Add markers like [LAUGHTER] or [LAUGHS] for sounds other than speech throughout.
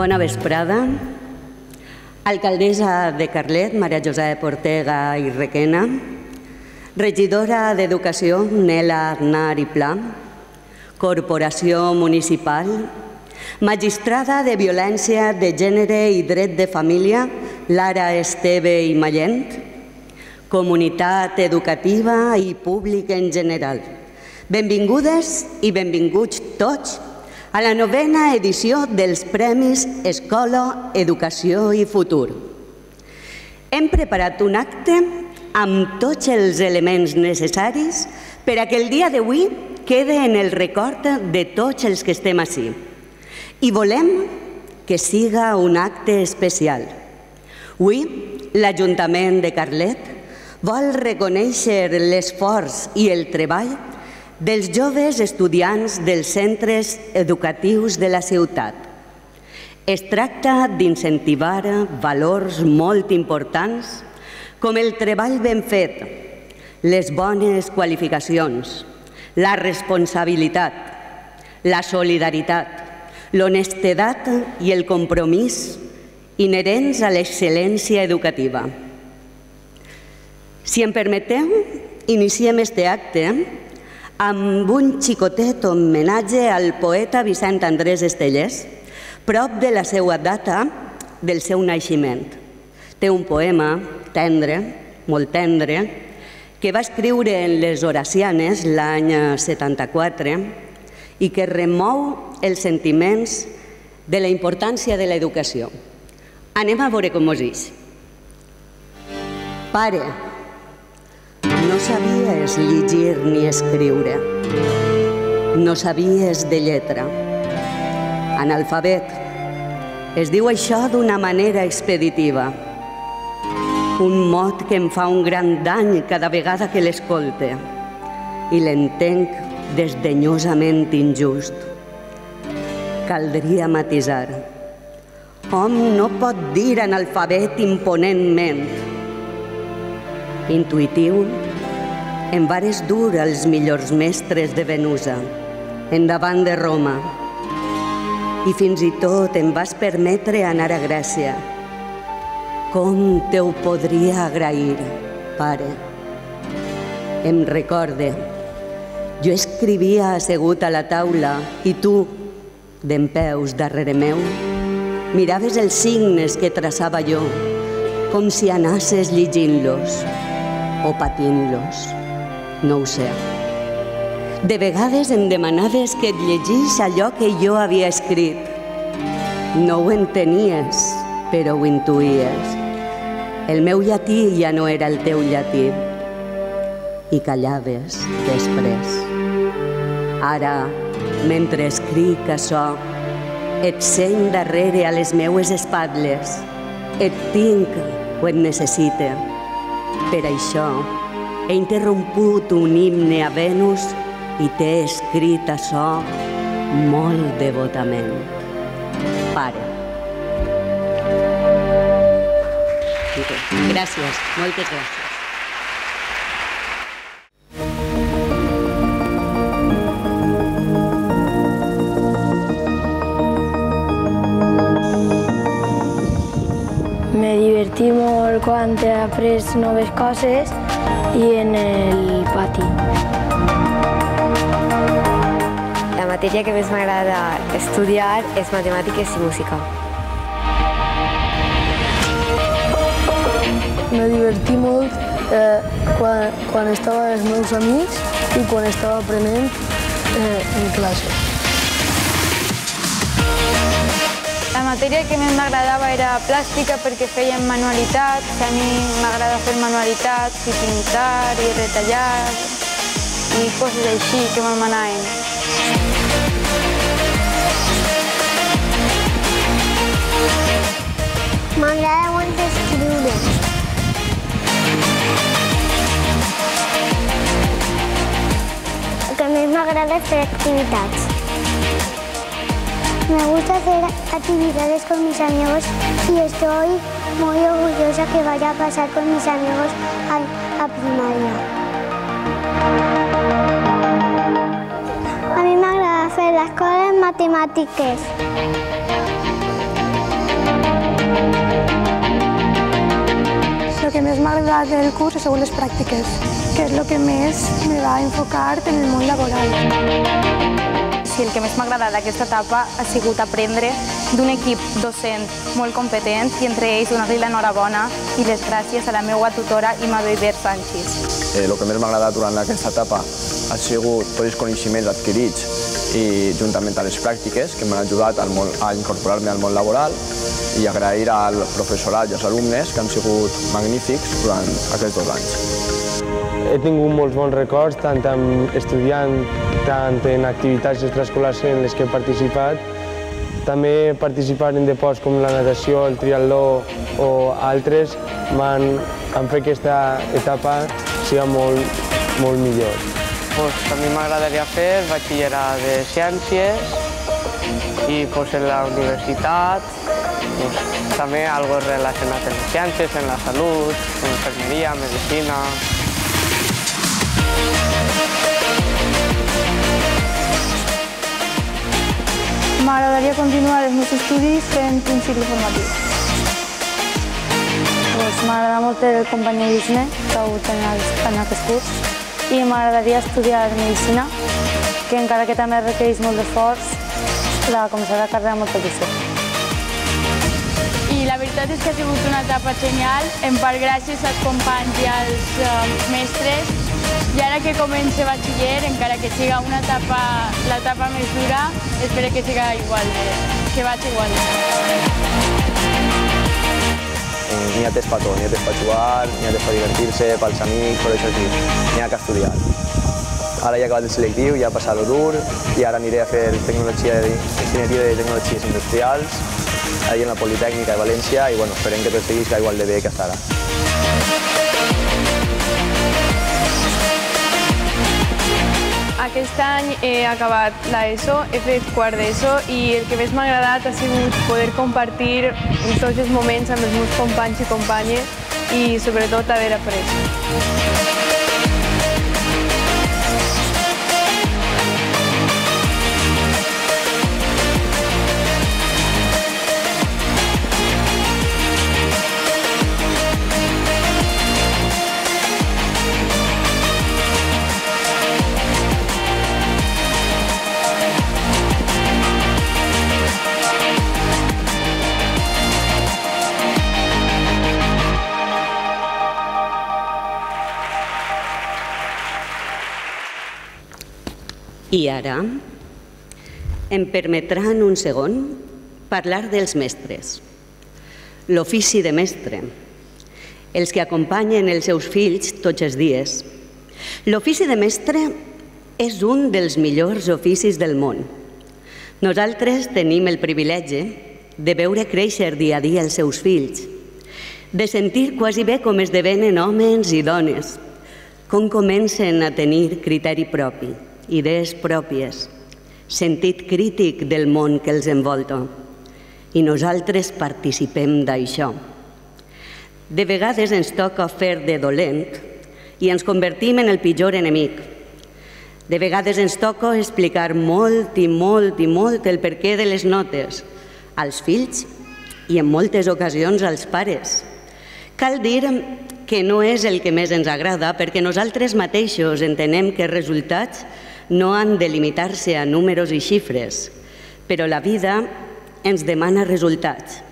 Bona vesprada. Alcaldessa de Carlet, Maria José Portega i Requena. Regidora d'Educació, Nela Arnar i Pla. Corporació Municipal. Magistrada de Violència de Gènere i Dret de Família, Lara Esteve i Mallent. Comunitat educativa i públic en general. Benvingudes i benvinguts tots a la novena edició dels Premis Escola, Educació i Futur. Hem preparat un acte amb tots els elements necessaris per a que el dia d'avui quede en el record de tots els que estem així. I volem que siga un acte especial. Avui, l'Ajuntament de Carlet vol reconèixer l'esforç i el treball dels joves estudiants dels centres educatius de la ciutat. Es tracta d'incentivar valors molt importants com el treball ben fet, les bones qualificacions, la responsabilitat, la solidaritat, l'honestedat i el compromís inherents a l'excel·lència educativa. Si em permeteu, iniciem este acte amb un xicotet homenatge al poeta Vicent Andrés Estellers, prop de la seva data del seu naixement. Té un poema tendre, molt tendre, que va escriure en les Horacianes l'any 74 i que remou els sentiments de la importància de l'educació. Anem a veure com us ix. Pare, no sabies llegir ni escriure. No sabies de lletra. Analfabet. Es diu això d'una manera expeditiva. Un mot que em fa un gran dany cada vegada que l'escolte i l'entenc desdenyosament injust. Caldria matisar. Hom no pot dir analfabet imponentment. Intuïtiu, em vares dur als millors mestres de Venusa, endavant de Roma, i fins i tot em vas permetre anar a Grècia. Com te ho podria agrair, pare? Em recorde, jo escrivia assegut a la taula i tu, d'en peus darrere meu, miraves els signes que traçava jo, com si anasses llegint-los o patint-los no ho sé. De vegades em demanaves que et llegís allò que jo havia escrit. No ho entenies, però ho intuïes. El meu llatí ja no era el teu llatí. I callaves després. Ara, mentre escric això, et sent darrere a les meues espatlles. Et tinc o et necessite. Per això, he interromput un himne a Venus i t'he escrit això molt devotament. Pare. Gràcies, moltes gràcies. Me divertí molt quan he après noves coses i en el pati. La matèria que més m'agrada estudiar és matemàtiques i música. Me divertí molt eh, quan, quan estava amb els meus amics i quan estava aprenent eh, en classe. Matèria que més m'agradava era plàstica perquè fèiem manualitats, a mi m'agrada fer manualitats i pintar i retallar i coses així que m'anaven. M'agrada molt escriure. El que més m'agrada és fer activitats. Me gusta hacer actividades con mis amigos y estoy muy orgullosa que vaya a pasar con mis amigos a, a primaria. A mi m'agrada fer les coses matemàtiques. El que més m'ha agradat del curs sigut les pràctiques, que és el que me va enfocar en el món laboral. Sí, el que més m'ha agradat d'aquesta etapa ha sigut aprendre d'un equip docent molt competent i entre ells donar-li l'enhorabona i les gràcies a la meva tutora Ima Beiber Sánchez. Eh, el que més m'ha agradat durant aquesta etapa ha sigut tots els coneixements adquirits i juntament a les pràctiques que m'han ajudat al món, a incorporar-me al món laboral i agrair al professorat i als alumnes que han sigut magnífics durant aquests dos anys. He tingut molts bons records, tant amb estudiant, tant en activitats extraescolars en les que he participat. També participar en deports com la natació, el triatló o altres m'han han fet que aquesta etapa sigui molt, molt millor. Pues a mi m'agradaria fer batxillerat de ciències i pues, en la universitat pues, també algo relacionat amb ciències, en la salut, en enfermeria, medicina... M'agradaria continuar els meus estudis fent un cicle formatiu. Pues M'agrada molt el companyerisme que ha hagut en, en aquest curs i m'agradaria estudiar medicina, que encara que també requereix molt d'esforç, la començar la carrera molta il·lusió. I la veritat és que ha sigut una etapa genial, en part gràcies als companys i als eh, mestres. I ara que comença batxiller, encara que siga una etapa, l'etapa més dura, espero que siga igual, que vaig igual. N'hi ha temps per tot, n'hi ha temps per jugar, n'hi ha per divertir-se, pels amics, per això sí, n'hi ha que estudiar. Ara ja he acabat el selectiu, ja he passat el dur i ara aniré a fer tecnologia enginyeria de tecnologies industrials ahí en la Politècnica de València i bueno, esperem que tot seguís igual de bé que estarà. Aquest any he acabat l'ESO, he fet quart d'ESO i el que més m'ha agradat ha sigut poder compartir tots els moments amb els meus companys i companyes i sobretot haver après. I ara em permetran un segon parlar dels mestres. L'ofici de mestre, els que acompanyen els seus fills tots els dies. L'ofici de mestre és un dels millors oficis del món. Nosaltres tenim el privilegi de veure créixer dia a dia els seus fills, de sentir quasi bé com esdevenen homes i dones, com comencen a tenir criteri propi, idees pròpies, sentit crític del món que els envolta. I nosaltres participem d'això. De vegades ens toca fer de dolent i ens convertim en el pitjor enemic. De vegades ens toca explicar molt i molt i molt el perquè de les notes als fills i en moltes ocasions als pares. Cal dir que no és el que més ens agrada perquè nosaltres mateixos entenem que els resultats no han de limitar-se a números i xifres, però la vida ens demana resultats.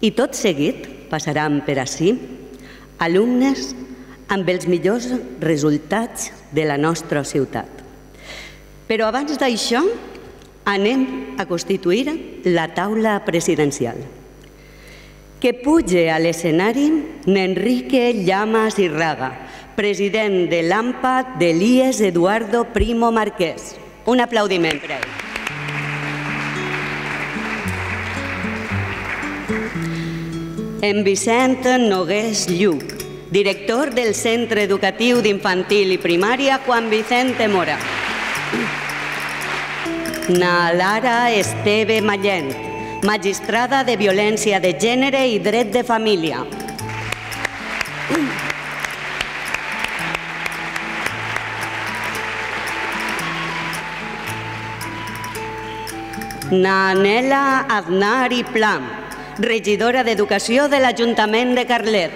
I tot seguit passaran per ací alumnes amb els millors resultats de la nostra ciutat. Però abans d'això, anem a constituir la taula presidencial. Que puge a l'escenari n'Enrique Llamas i Raga, president de l'AMPA de l'IES Eduardo Primo Marquès. Un aplaudiment per a ell. En Vicent Nogués Lluc, director del Centre Educatiu d'Infantil i Primària Juan Vicente Mora. Na Lara Esteve Mallent, magistrada de Violència de Gènere i Dret de Família. Nanela Aznar i Plam, regidora d'Educació de l'Ajuntament de Carlet.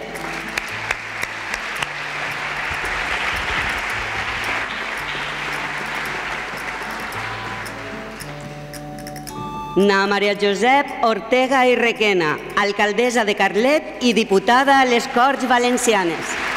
Na Maria Josep Ortega i Requena, alcaldessa de Carlet i diputada a les Corts Valencianes.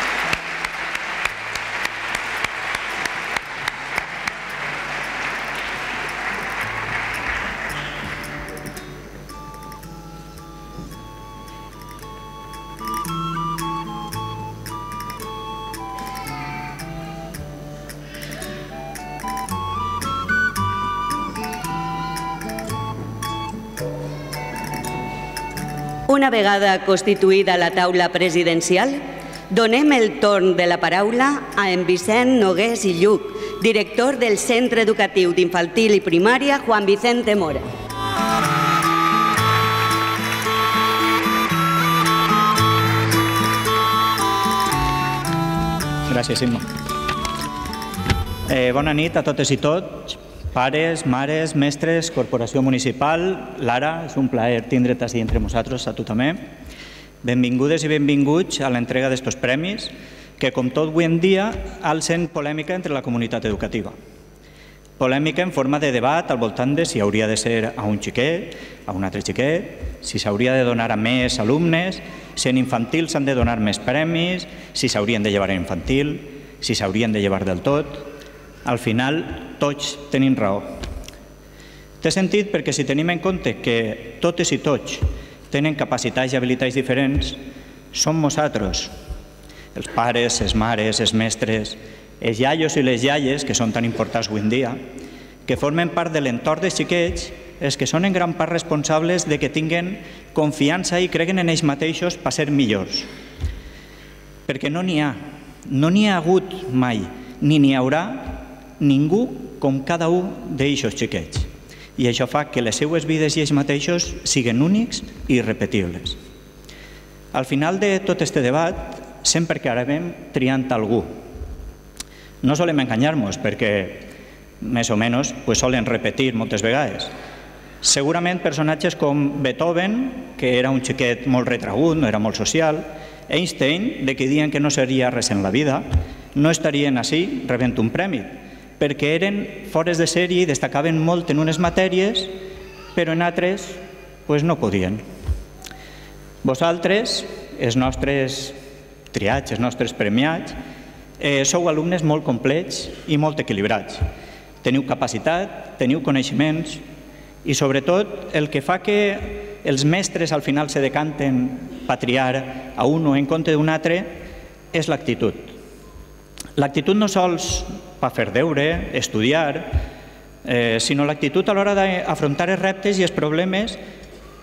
Una vegada constituïda la taula presidencial, donem el torn de la paraula a en Vicent Nogués i Lluc, director del Centre Educatiu d'Infantil i Primària Juan Vicente Mora. Gràcies, Imma. Eh, bona nit a totes i tots, pares, mares, mestres, corporació municipal. Lara, és un plaer tindre't així entre nosaltres, a tu també. Benvingudes i benvinguts a l'entrega d'estos premis, que com tot avui en dia alcen polèmica entre la comunitat educativa. Polèmica en forma de debat al voltant de si hauria de ser a un xiquet, a un altre xiquet, si s'hauria de donar a més alumnes, si en infantil s'han de donar més premis, si s'haurien de llevar en infantil, si s'haurien de llevar del tot. Al final, tots tenim raó. Té sentit perquè si tenim en compte que totes i tots tenen capacitats i habilitats diferents, som nosaltres, els pares, les mares, els mestres, els iaios i les iaies, que són tan importants avui en dia, que formen part de l'entorn dels xiquets, els que són en gran part responsables de que tinguen confiança i creguen en ells mateixos per ser millors. Perquè no n'hi ha, no n'hi ha hagut mai, ni n'hi haurà ningú com cada un d'eixos xiquets. I això fa que les seues vides i ells mateixos siguin únics i irrepetibles. Al final de tot este debat, sempre que acabem triant algú, no solem enganyar-nos perquè més o menys pues, solen repetir moltes vegades. Segurament personatges com Beethoven, que era un xiquet molt retragut, no era molt social, Einstein, de qui diuen que no seria res en la vida, no estarien així rebent un premi, perquè eren fores de sèrie i destacaven molt en unes matèries, però en altres pues, no podien. Vosaltres, els nostres triats, els nostres premiats, eh, sou alumnes molt complets i molt equilibrats. Teniu capacitat, teniu coneixements i sobretot el que fa que els mestres al final se decanten per triar a un o en compte d'un altre és l'actitud. L'actitud no sols per fer deure, estudiar, eh, sinó l'actitud a l'hora d'afrontar els reptes i els problemes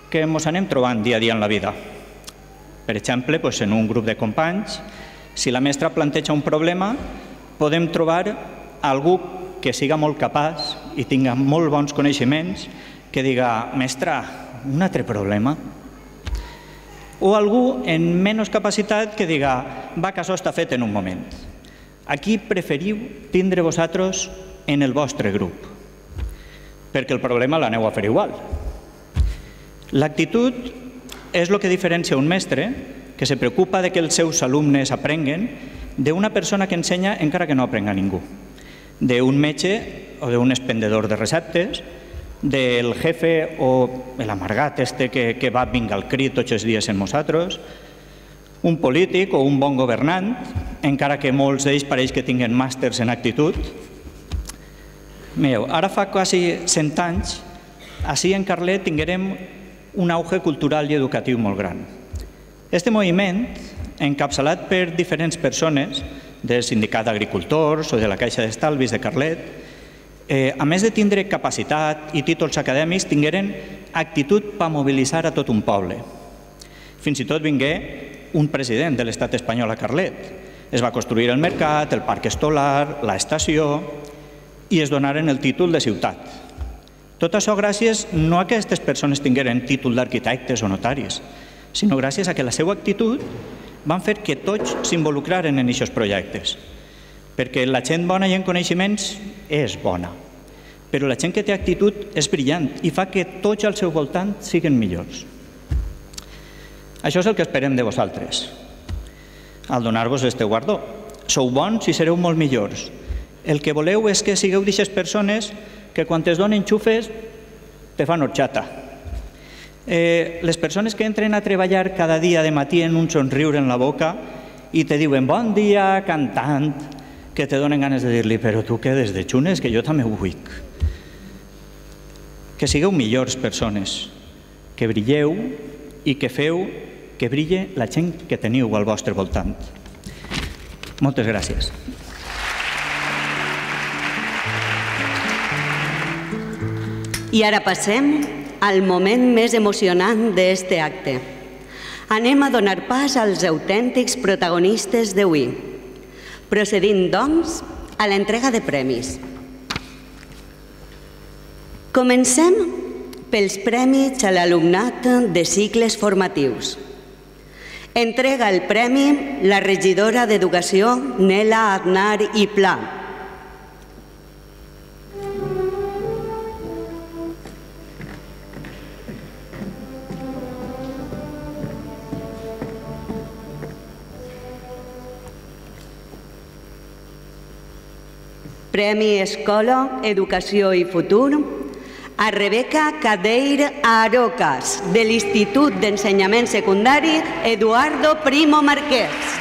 que ens anem trobant dia a dia en la vida. Per exemple, en un grup de companys, si la mestra planteja un problema, podem trobar algú que siga molt capaç i tinga molt bons coneixements, que diga, mestra, un altre problema? O algú en menys capacitat que diga, va, que això està fet en un moment. Aquí preferiu tindre vosaltres en el vostre grup, perquè el problema l'aneu a fer igual. L'actitud és el que diferencia un mestre que se preocupa de que els seus alumnes aprenguen d'una persona que ensenya encara que no aprenga ningú, d'un metge o d'un expendedor de receptes, del jefe o l'amargat este que, que va vinga al crit tots els dies en nosaltres, un polític o un bon governant, encara que molts d'ells pareix que tinguen màsters en actitud. Mireu, ara fa quasi 100 anys, així en Carlet tinguérem un auge cultural i educatiu molt gran. Este moviment, encapçalat per diferents persones del Sindicat d'Agricultors o de la Caixa d'Estalvis de Carlet, eh, a més de tindre capacitat i títols acadèmics, tingueren actitud per mobilitzar a tot un poble. Fins i tot vingué un president de l'estat espanyol a Carlet. Es va construir el mercat, el parc estolar, la estació i es donaren el títol de ciutat. Tot això gràcies no a que aquestes persones tingueren títol d'arquitectes o notaris, sinó gràcies a que la seva actitud van fer que tots s'involucraren en aquests projectes. Perquè la gent bona i en coneixements és bona, però la gent que té actitud és brillant i fa que tots al seu voltant siguin millors. Això és el que esperem de vosaltres, al donar-vos este guardó. Sou bons i sereu molt millors. El que voleu és que sigueu d'aquestes persones que quan es donen xufes te fan horxata. Eh, les persones que entren a treballar cada dia de matí en un somriure en la boca i te diuen bon dia cantant, que te donen ganes de dir-li però tu quedes de xunes que jo també ho vull. Que sigueu millors persones, que brilleu i que feu que brille la gent que teniu al vostre voltant. Moltes gràcies. I ara passem al moment més emocionant d'este acte. Anem a donar pas als autèntics protagonistes d'avui. Procedint, doncs, a l'entrega de premis. Comencem pels premis a l'alumnat de cicles formatius. Entrega el premi la regidora d'Educació Nela Agnar i Pla. Premi Escola, Educació i Futur a Rebeca Cadeir Arocas, de l'Institut d'Ensenyament Secundari Eduardo Primo Marquès.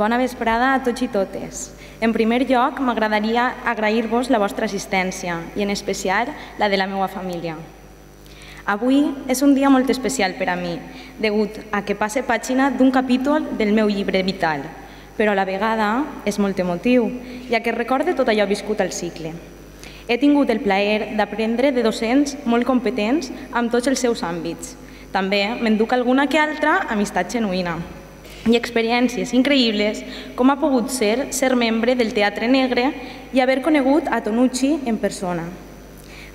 Bona vesprada a tots i totes. En primer lloc, m'agradaria agrair-vos la vostra assistència i en especial la de la meva família. Avui és un dia molt especial per a mi, degut a que passe pàgina d'un capítol del meu llibre vital, però a la vegada és molt emotiu, ja que recorde tot allò viscut al cicle. He tingut el plaer d'aprendre de docents molt competents amb tots els seus àmbits. També m'enduc alguna que altra amistat genuïna i experiències increïbles com ha pogut ser ser membre del Teatre Negre i haver conegut a Tonucci en persona.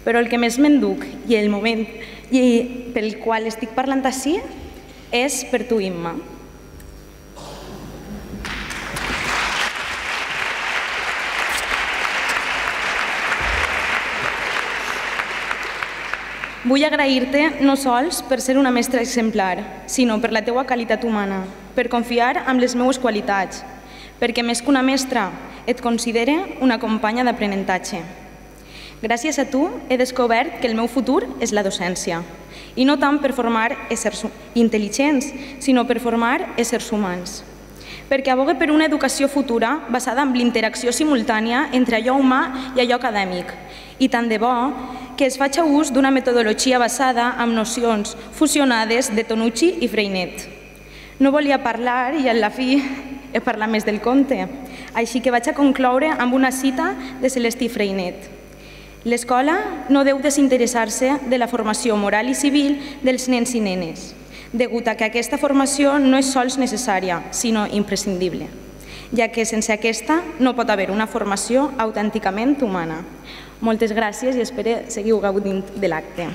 Però el que més m'enduc i el moment i pel qual estic parlant així és per tu, Imma. Vull agrair-te no sols per ser una mestra exemplar, sinó per la teua qualitat humana, per confiar amb les meues qualitats, perquè més que una mestra et considere una companya d'aprenentatge. Gràcies a tu he descobert que el meu futur és la docència, i no tant per formar éssers intel·ligents, sinó per formar éssers humans. Perquè abogue per una educació futura basada en l'interacció simultània entre allò humà i allò acadèmic, i tant de bo que es faci ús d'una metodologia basada en nocions fusionades de Tonucci i Freinet. No volia parlar i a la fi he parlat més del conte, així que vaig a concloure amb una cita de Celestí Freinet. L'escola no deu desinteressar-se de la formació moral i civil dels nens i nenes, degut a que aquesta formació no és sols necessària, sinó imprescindible, ja que sense aquesta no pot haver una formació autènticament humana. Moltes gràcies i espero seguiu gaudint de l'acte.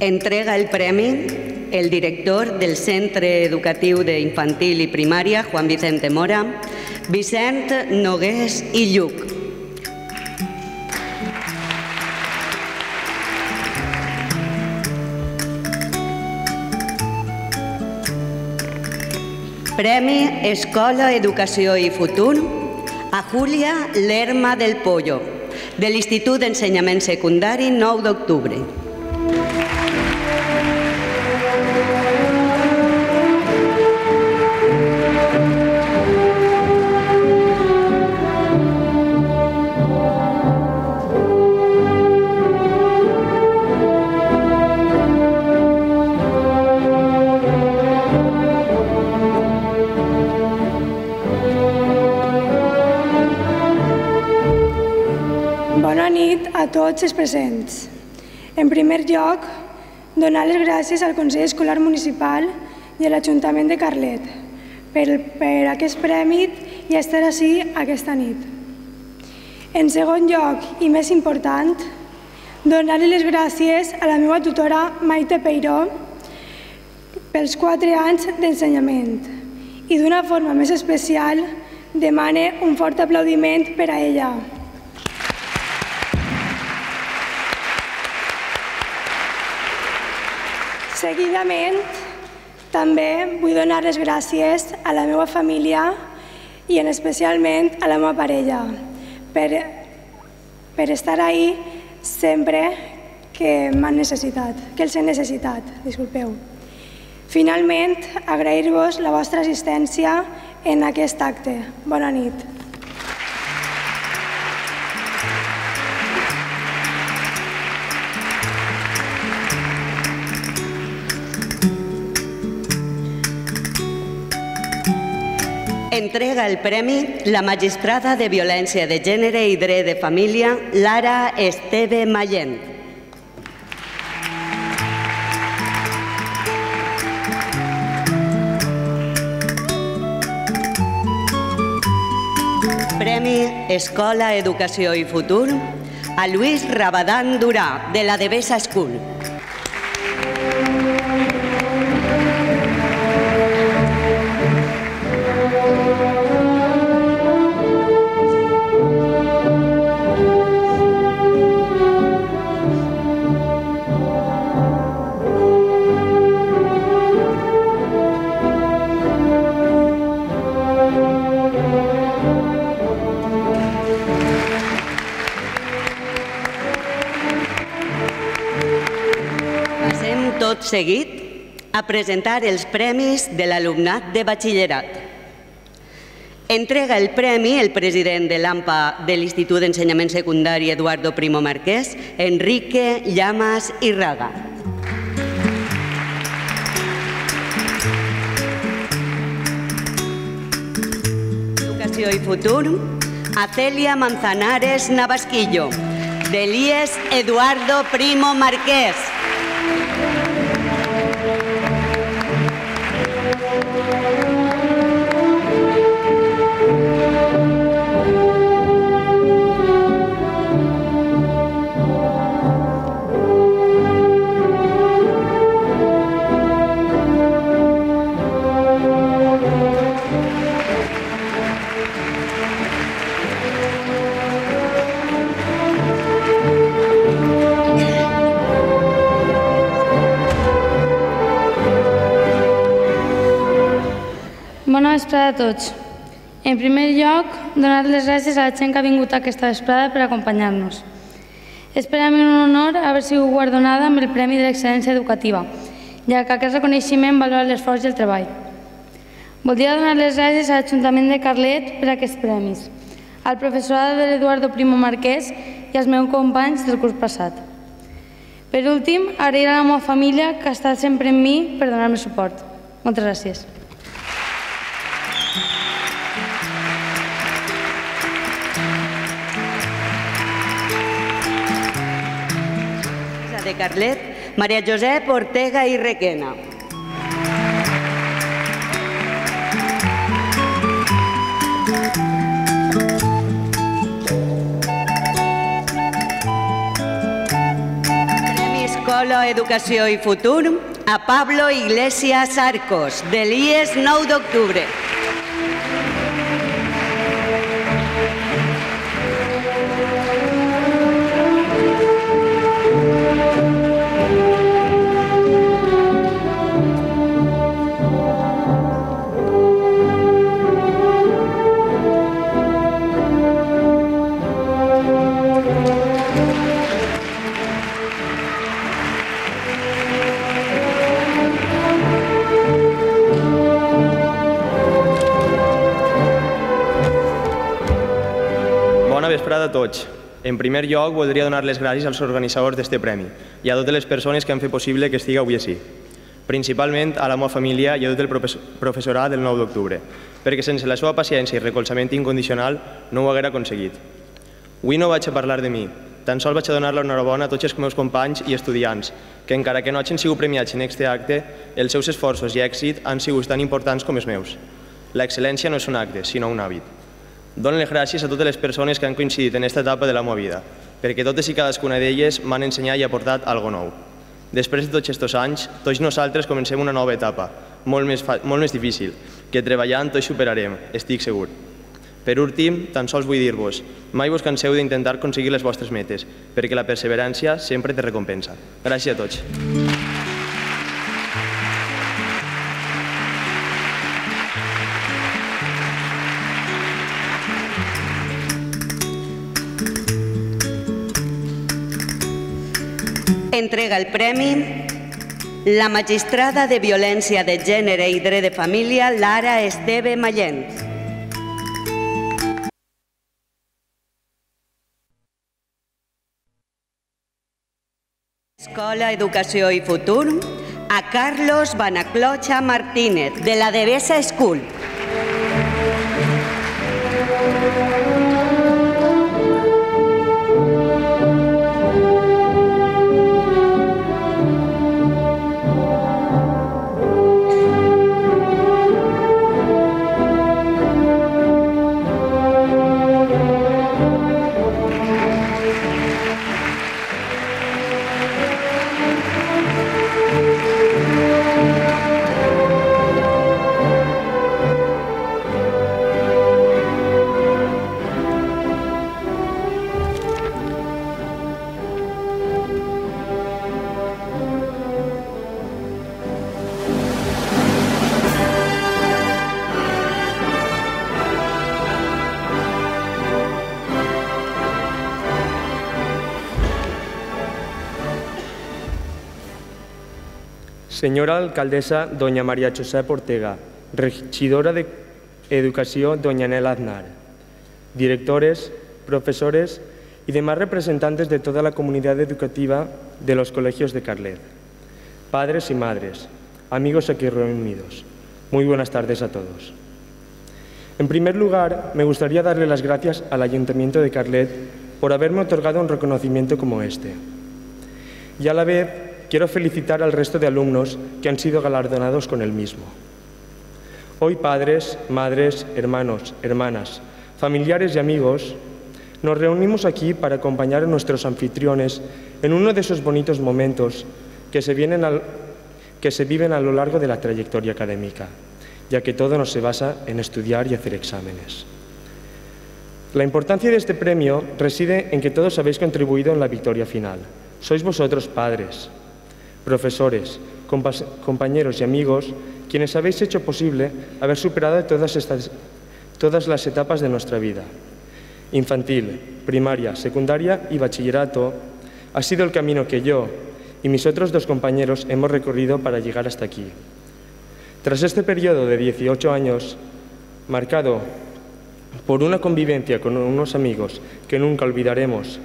Entrega el premi el director del Centre Educatiu d'Infantil i Primària, Juan Vicente Mora, Vicent Nogués i Lluc. Premi Escola, Educació i Futur a Júlia Lerma del Pollo, de l'Institut d'Ensenyament Secundari 9 d'octubre. Tots els presents. En primer lloc, donar les gràcies al Consell Escolar Municipal i a l'Ajuntament de Carlet per, per aquest premi i estar així aquesta nit. En segon lloc, i més important, donar les gràcies a la meva tutora Maite Peiró pels quatre anys d'ensenyament i d'una forma més especial demane un fort aplaudiment per a ella. Seguidament, també vull donar les gràcies a la meva família i en especialment a la meva parella per, per estar ahí sempre que m'han necessitat, que els he necessitat, disculpeu. Finalment, agrair-vos la vostra assistència en aquest acte. Bona nit. Entrega el premi la magistrada de Violència de Gènere i Dret de Família, Lara Esteve Mayent. Premi Escola, Educació i Futur a Lluís Rabadan Durà, de la Devesa School. Seguit a presentar els premis de l'alumnat de batxillerat. Entrega el premi el president de l'AMPA de l'Institut d'Ensenyament Secundari Eduardo Primo Marquès, Enrique Llamas i Raga. Educació i futur, a Celia Manzanares Navasquillo, de l'IES Eduardo Primo Marquès. Vesprada a tots. En primer lloc, donar les gràcies a la gent que ha vingut aquesta vesprada per acompanyar-nos. És per a mi un honor haver sigut guardonada amb el Premi de l'Excel·lència Educativa, ja que aquest reconeixement valora l'esforç i el treball. Voldria donar les gràcies a l'Ajuntament de Carlet per aquests premis, al professorat de l'Eduardo Primo Marquès i als meus companys del curs passat. Per últim, agrair a la meva família que ha estat sempre amb mi per donar-me suport. Moltes gràcies. Carlet, Maria Josep Ortega i Requena. Premi Escola, Educació i Futur a Pablo Iglesias Arcos, de l'IES 9 d'octubre. A tots. En primer lloc, voldria donar les gràcies als organitzadors d'este premi i a totes les persones que han fet possible que estigui avui així. Principalment a la meva família i a tot el professorat del 9 d'octubre, perquè sense la seva paciència i recolzament incondicional no ho haguera aconseguit. Avui no vaig a parlar de mi, tan sol vaig a donar l'enhorabona a tots els meus companys i estudiants, que encara que no hagin sigut premiats en aquest acte, els seus esforços i èxit han sigut tan importants com els meus. La excel·lència no és un acte, sinó un hàbit. Dono les gràcies a totes les persones que han coincidit en aquesta etapa de la meva vida, perquè totes i cadascuna d'elles m'han ensenyat i aportat algo nou. Després de tots aquests anys, tots nosaltres comencem una nova etapa, molt més, molt més difícil, que treballant tots superarem, estic segur. Per últim, tan sols vull dir-vos, mai vos canseu d'intentar aconseguir les vostres metes, perquè la perseverància sempre té recompensa. Gràcies a tots. Entrega el premi la magistrada de Violència de Gènere i Dret de Família, Lara Esteve Mallent. Escola, Educació i Futur, a Carlos Banaclocha Martínez, de la Devesa School. Senyora alcaldessa doña María Josep Ortega, regidora de Educació doña Nela Aznar, directores, profesores y demás representantes de toda la comunidad educativa de los colegios de Carlet, padres y madres, amigos aquí reunidos. Muy buenas tardes a todos. En primer lugar, me gustaría darle las gracias al Ayuntamiento de Carlet por haberme otorgado un reconocimiento como este. Y a la vez quiero felicitar al resto de alumnos que han sido galardonados con el mismo. Hoy padres, madres, hermanos, hermanas, familiares y amigos, nos reunimos aquí para acompañar a nuestros anfitriones en uno de esos bonitos momentos que se, vienen al, que se viven a lo largo de la trayectoria académica, ya que todo no se basa en estudiar y hacer exámenes. La importancia de este premio reside en que todos habéis contribuido en la victoria final. Sois vosotros padres, profesores, compañeros y amigos quienes habéis hecho posible haber superado todas, todas las etapas de nuestra vida. Infantil, primaria, secundaria y bachillerato ha sido el camino que yo y mis otros dos compañeros hemos recorrido para llegar hasta aquí. Tras este periodo de 18 años, marcado por una convivencia con unos amigos que nunca olvidaremos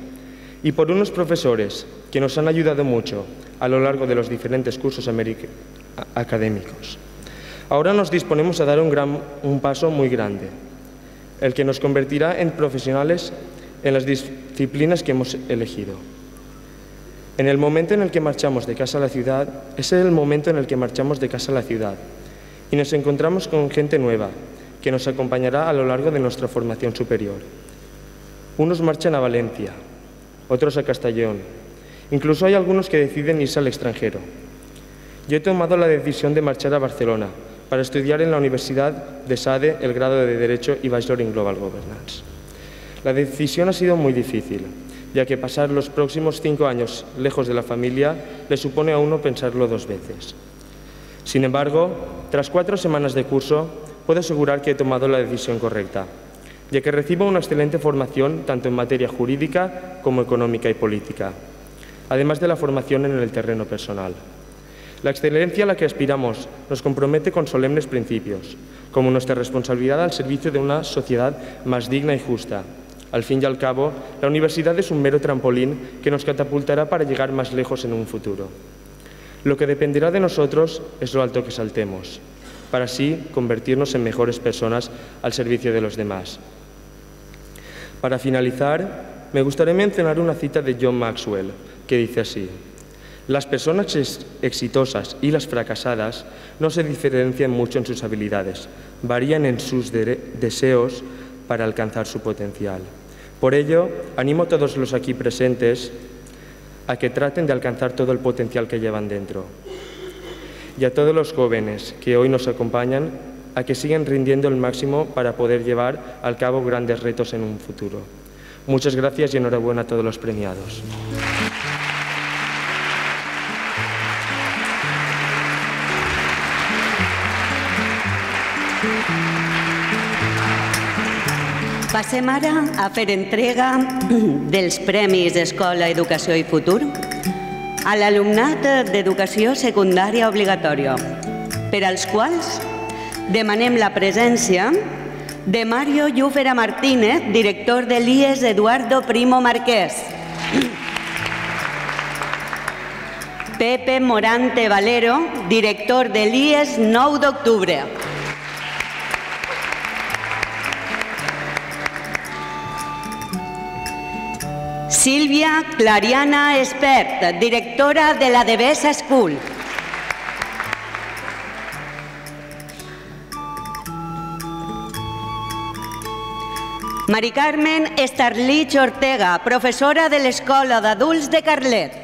y por unos profesores que nos han ayudado mucho a lo largo de los diferentes cursos académicos. Ahora nos disponemos a dar un, gran, un paso muy grande, el que nos convertirá en profesionales en las disciplinas que hemos elegido. En el momento en el que marchamos de casa a la ciudad, ese es el momento en el que marchamos de casa a la ciudad y nos encontramos con gente nueva que nos acompañará a lo largo de nuestra formación superior. Unos marchan a Valencia, otros a Castellón, incluso hay algunos que deciden irse al extranjero. Yo he tomado la decisión de marchar a Barcelona para estudiar en la Universidad de SADE el grado de Derecho y Bachelor in Global Governance. La decisión ha sido muy difícil, ya que pasar los próximos cinco años lejos de la familia le supone a uno pensarlo dos veces. Sin embargo, tras cuatro semanas de curso, puedo asegurar que he tomado la decisión correcta, ya que recibo una excelente formación tanto en materia jurídica como económica y política, además de la formación en el terreno personal. La excelencia a la que aspiramos nos compromete con solemnes principios, como nuestra responsabilidad al servicio de una sociedad más digna y justa. Al fin y al cabo, la universidad es un mero trampolín que nos catapultará para llegar más lejos en un futuro. Lo que dependerá de nosotros es lo alto que saltemos, para así convertirnos en mejores personas al servicio de los demás. Para finalizar, me gustaría mencionar una cita de John Maxwell, que dice así, las personas exitosas y las fracasadas no se diferencian mucho en sus habilidades, varían en sus deseos para alcanzar su potencial. Por ello, animo a todos los aquí presentes a que traten de alcanzar todo el potencial que llevan dentro. Y a todos los jóvenes que hoy nos acompañan, a que sigan rindiendo el máximo para poder llevar al cabo grandes retos en un futuro. Muchas gracias y enhorabuena a todos los premiados. Passem ara a fer entrega dels Premis Escola, Educació i Futur a l'alumnat d'Educació Secundària Obligatòria, per als quals demanem la presència de Mario Llúfera Martínez, director de l'IES Eduardo Primo Marquès, Pepe Morante Valero, director de l'IES 9 d'octubre, Sílvia Clariana Espert, directora de la Devesa School. Mari Carmen Estarlich Ortega, professora de l'Escola d'Adults de Carlet.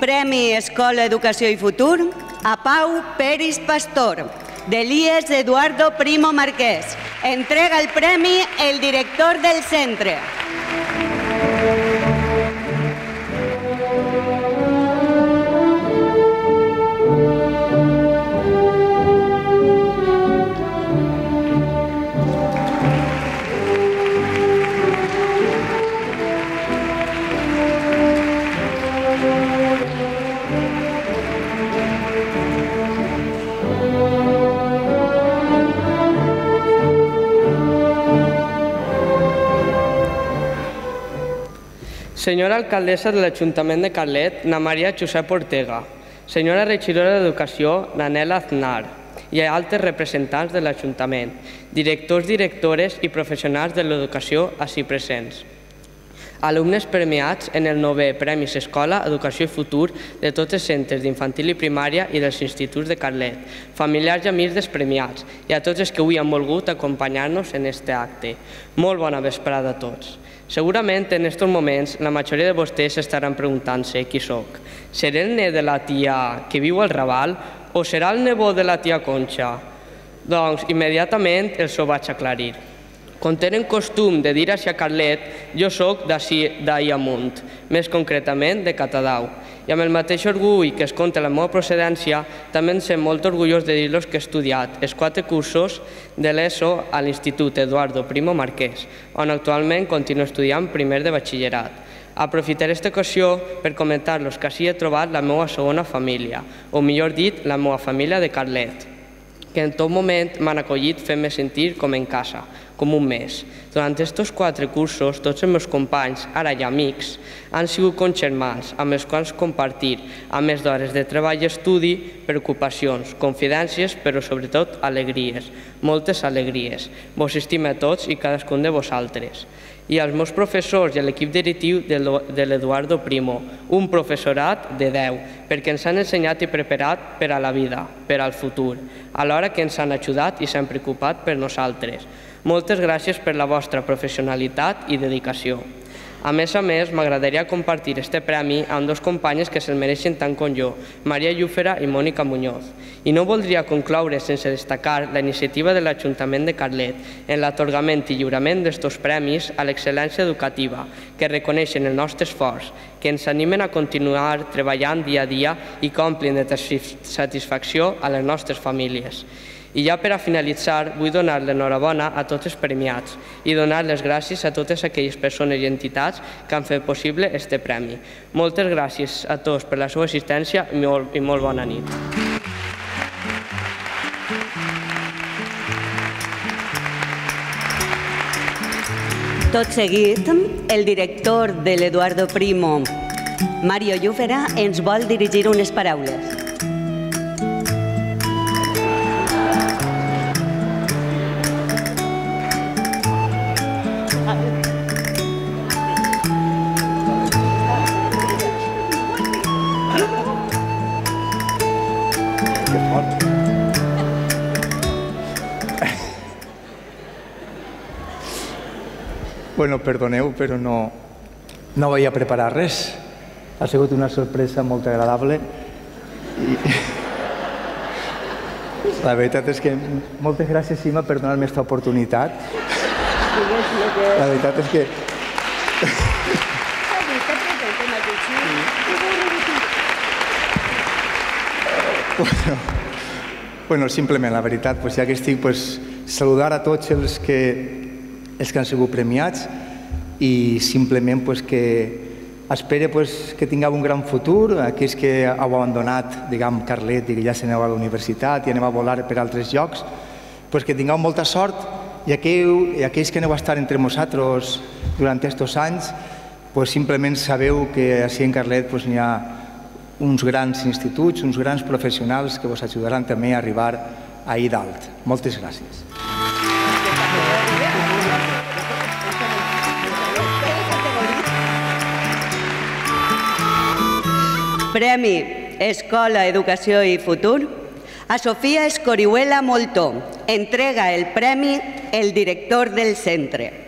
Premi Escola, Educació i Futur a Pau Peris Pastor, de l'IES Eduardo Primo Marquès. Entrega el premi el director del centre. Senyora alcaldessa de l'Ajuntament de Carlet, na Maria Josep Ortega. Senyora regidora d'Educació, Nanela Aznar. I altres representants de l'Ajuntament, directors, directores i professionals de l'educació així presents. Alumnes premiats en el 9è Premis Escola, Educació i Futur de tots els centres d'infantil i primària i dels instituts de Carlet, familiars i amics dels premiats i a tots els que avui han volgut acompanyar-nos en este acte. Molt bona vesprada a tots. Segurament en aquests moments la majoria de vostès estaran preguntant-se qui sóc. Seré el net de la tia que viu al Raval o serà el nebot de la tia Conxa? Doncs immediatament els ho vaig aclarir. Com tenen costum de dir així a Carlet, jo sóc d'ahir amunt, més concretament de Catadau. I amb el mateix orgull que es conta la meva procedència, també em sent molt orgullós de dir-los que he estudiat els quatre cursos de l'ESO a l'Institut Eduardo Primo Marquès, on actualment continuo estudiant primer de batxillerat. Aprofitaré aquesta ocasió per comentar-los que així he trobat la meva segona família, o millor dit, la meva família de Carlet, que en tot moment m'han acollit fent-me sentir com en casa, com un mes. Durant aquests quatre cursos, tots els meus companys, ara ja amics, han sigut com germans, amb els quals compartir, a més d'hores de treball i estudi, preocupacions, confidències, però sobretot alegries, moltes alegries. Vos estime a tots i cadascun de vosaltres i als meus professors i a l'equip directiu de l'Eduardo Primo, un professorat de 10, perquè ens han ensenyat i preparat per a la vida, per al futur, alhora que ens han ajudat i s'han preocupat per nosaltres. Moltes gràcies per la vostra professionalitat i dedicació. A més a més, m'agradaria compartir este premi amb dos companyes que se'l mereixen tant com jo, Maria Llúfera i Mònica Muñoz. I no voldria concloure sense destacar la iniciativa de l'Ajuntament de Carlet en l'atorgament i lliurament d'estos premis a l'excel·lència educativa, que reconeixen el nostre esforç, que ens animen a continuar treballant dia a dia i que omplin de satisfacció a les nostres famílies. I ja per a finalitzar, vull donar l'enhorabona a tots els premiats i donar les gràcies a totes aquelles persones i entitats que han fet possible este premi. Moltes gràcies a tots per la seva assistència i molt, i molt bona nit. Tot seguit, el director de l'Eduardo Primo, Mario Llúfera, ens vol dirigir unes paraules. Bueno, perdoneu, però no, no vaig a preparar res. Ha sigut una sorpresa molt agradable. I... [LAUGHS] La veritat és que moltes gràcies, Sima, per donar-me aquesta oportunitat. La veritat és que... [LAUGHS] Bueno, bueno, simplement, la veritat, pues, ja que estic, pues, saludar a tots els que, els que han sigut premiats i simplement pues, que espero pues, que tingueu un gran futur, aquells que heu abandonat, diguem, Carlet, i que ja se a la universitat i aneu a volar per altres llocs, pues, que tingueu molta sort i, aquell, i aquells que aneu a estar entre nosaltres durant aquests anys, pues, simplement sabeu que així en Carlet pues, n'hi ha uns grans instituts, uns grans professionals que vos ajudaran també a arribar ahir dalt. Moltes gràcies. Premi Escola, Educació i Futur a Sofia Escorihuela Moltó. Entrega el premi el director del centre.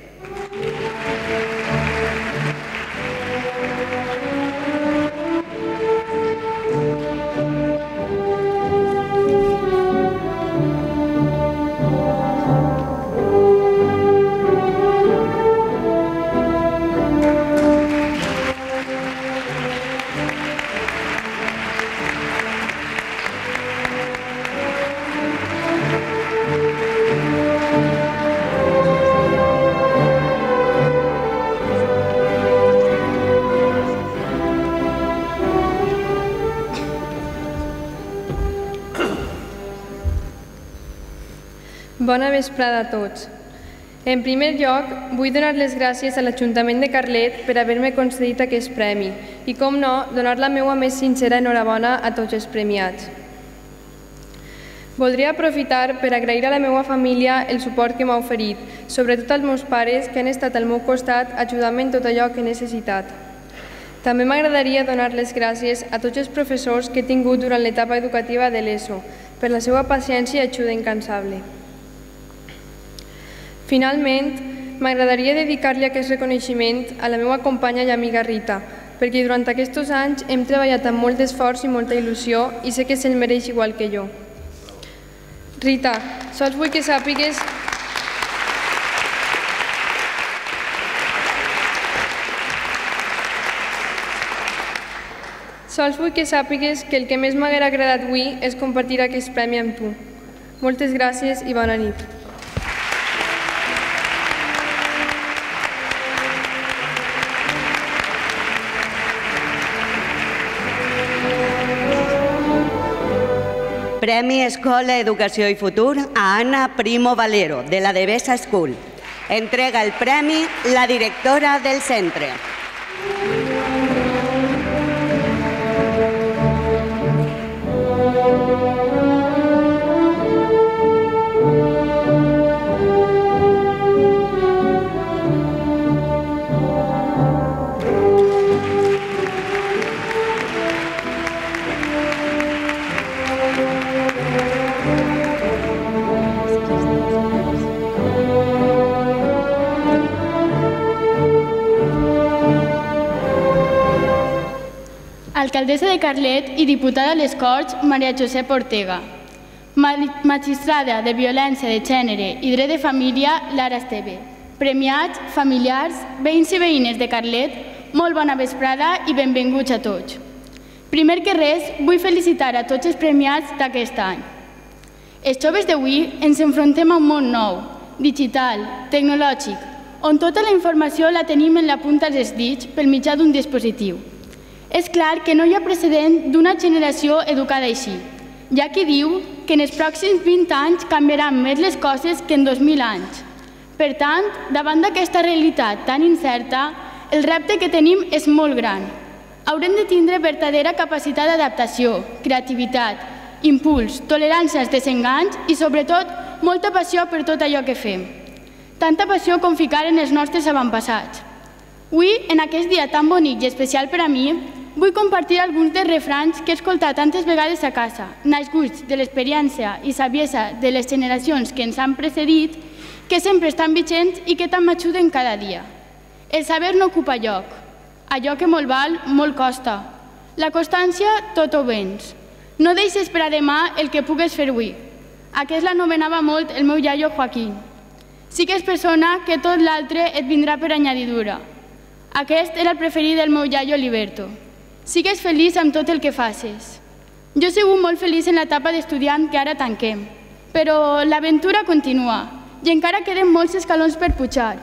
Bona vesprada a tots. En primer lloc, vull donar les gràcies a l'Ajuntament de Carlet per haver-me concedit aquest premi i, com no, donar la meva més sincera enhorabona a tots els premiats. Voldria aprofitar per agrair a la meva família el suport que m'ha oferit, sobretot als meus pares que han estat al meu costat ajudant-me en tot allò que he necessitat. També m'agradaria donar les gràcies a tots els professors que he tingut durant l'etapa educativa de l'ESO per la seva paciència i ajuda incansable. Finalment, m'agradaria dedicar-li aquest reconeixement a la meva companya i amiga Rita, perquè durant aquests anys hem treballat amb molt d'esforç i molta il·lusió i sé que se'l mereix igual que jo. Rita, sols vull que sàpigues Sols vull que sàpigues que el que més m'haguera agradat avui és compartir aquest premi amb tu. Moltes gràcies i bona nit. Premi Escola, Educació i Futur a Anna Primo Valero, de la Devesa School. Entrega el premi la directora del centre. Alcaldessa de Carlet i diputada a les Corts, Maria Josep Ortega. Magistrada de Violència de Gènere i Dret de Família, Lara Esteve. Premiats, familiars, veïns i veïnes de Carlet, molt bona vesprada i benvinguts a tots. Primer que res, vull felicitar a tots els premiats d'aquest any. Els joves d'avui ens enfrontem a un món nou, digital, tecnològic, on tota la informació la tenim en la punta dels dits pel mitjà d'un dispositiu. És clar que no hi ha precedent d'una generació educada així. Ha qui diu que en els pròxims 20 anys canviaran més les coses que en 2.000 anys. Per tant, davant d'aquesta realitat tan incerta, el repte que tenim és molt gran. Haurem de tindre verdadera capacitat d'adaptació, creativitat, impuls, tolerància als desenganys i, sobretot, molta passió per tot allò que fem. Tanta passió com ficar en els nostres avantpassats. Avui, en aquest dia tan bonic i especial per a mi, Vull compartir alguns dels refrans que he escoltat tantes vegades a casa, nascuts de l'experiència i saviesa de les generacions que ens han precedit, que sempre estan vigents i que tant m'ajuden cada dia. El saber no ocupa lloc. Allò que molt val, molt costa. La constància, tot ho vens. No deixes per a demà el que pugues fer avui. Aquest l'anomenava molt el meu iaio Joaquín. Sigues persona que tot l'altre et vindrà per añadidura. Aquest era el preferit del meu iaio Liberto. Sigues feliç amb tot el que facis. Jo he sigut molt feliç en l'etapa d'estudiant que ara tanquem, però l'aventura continua i encara queden molts escalons per pujar.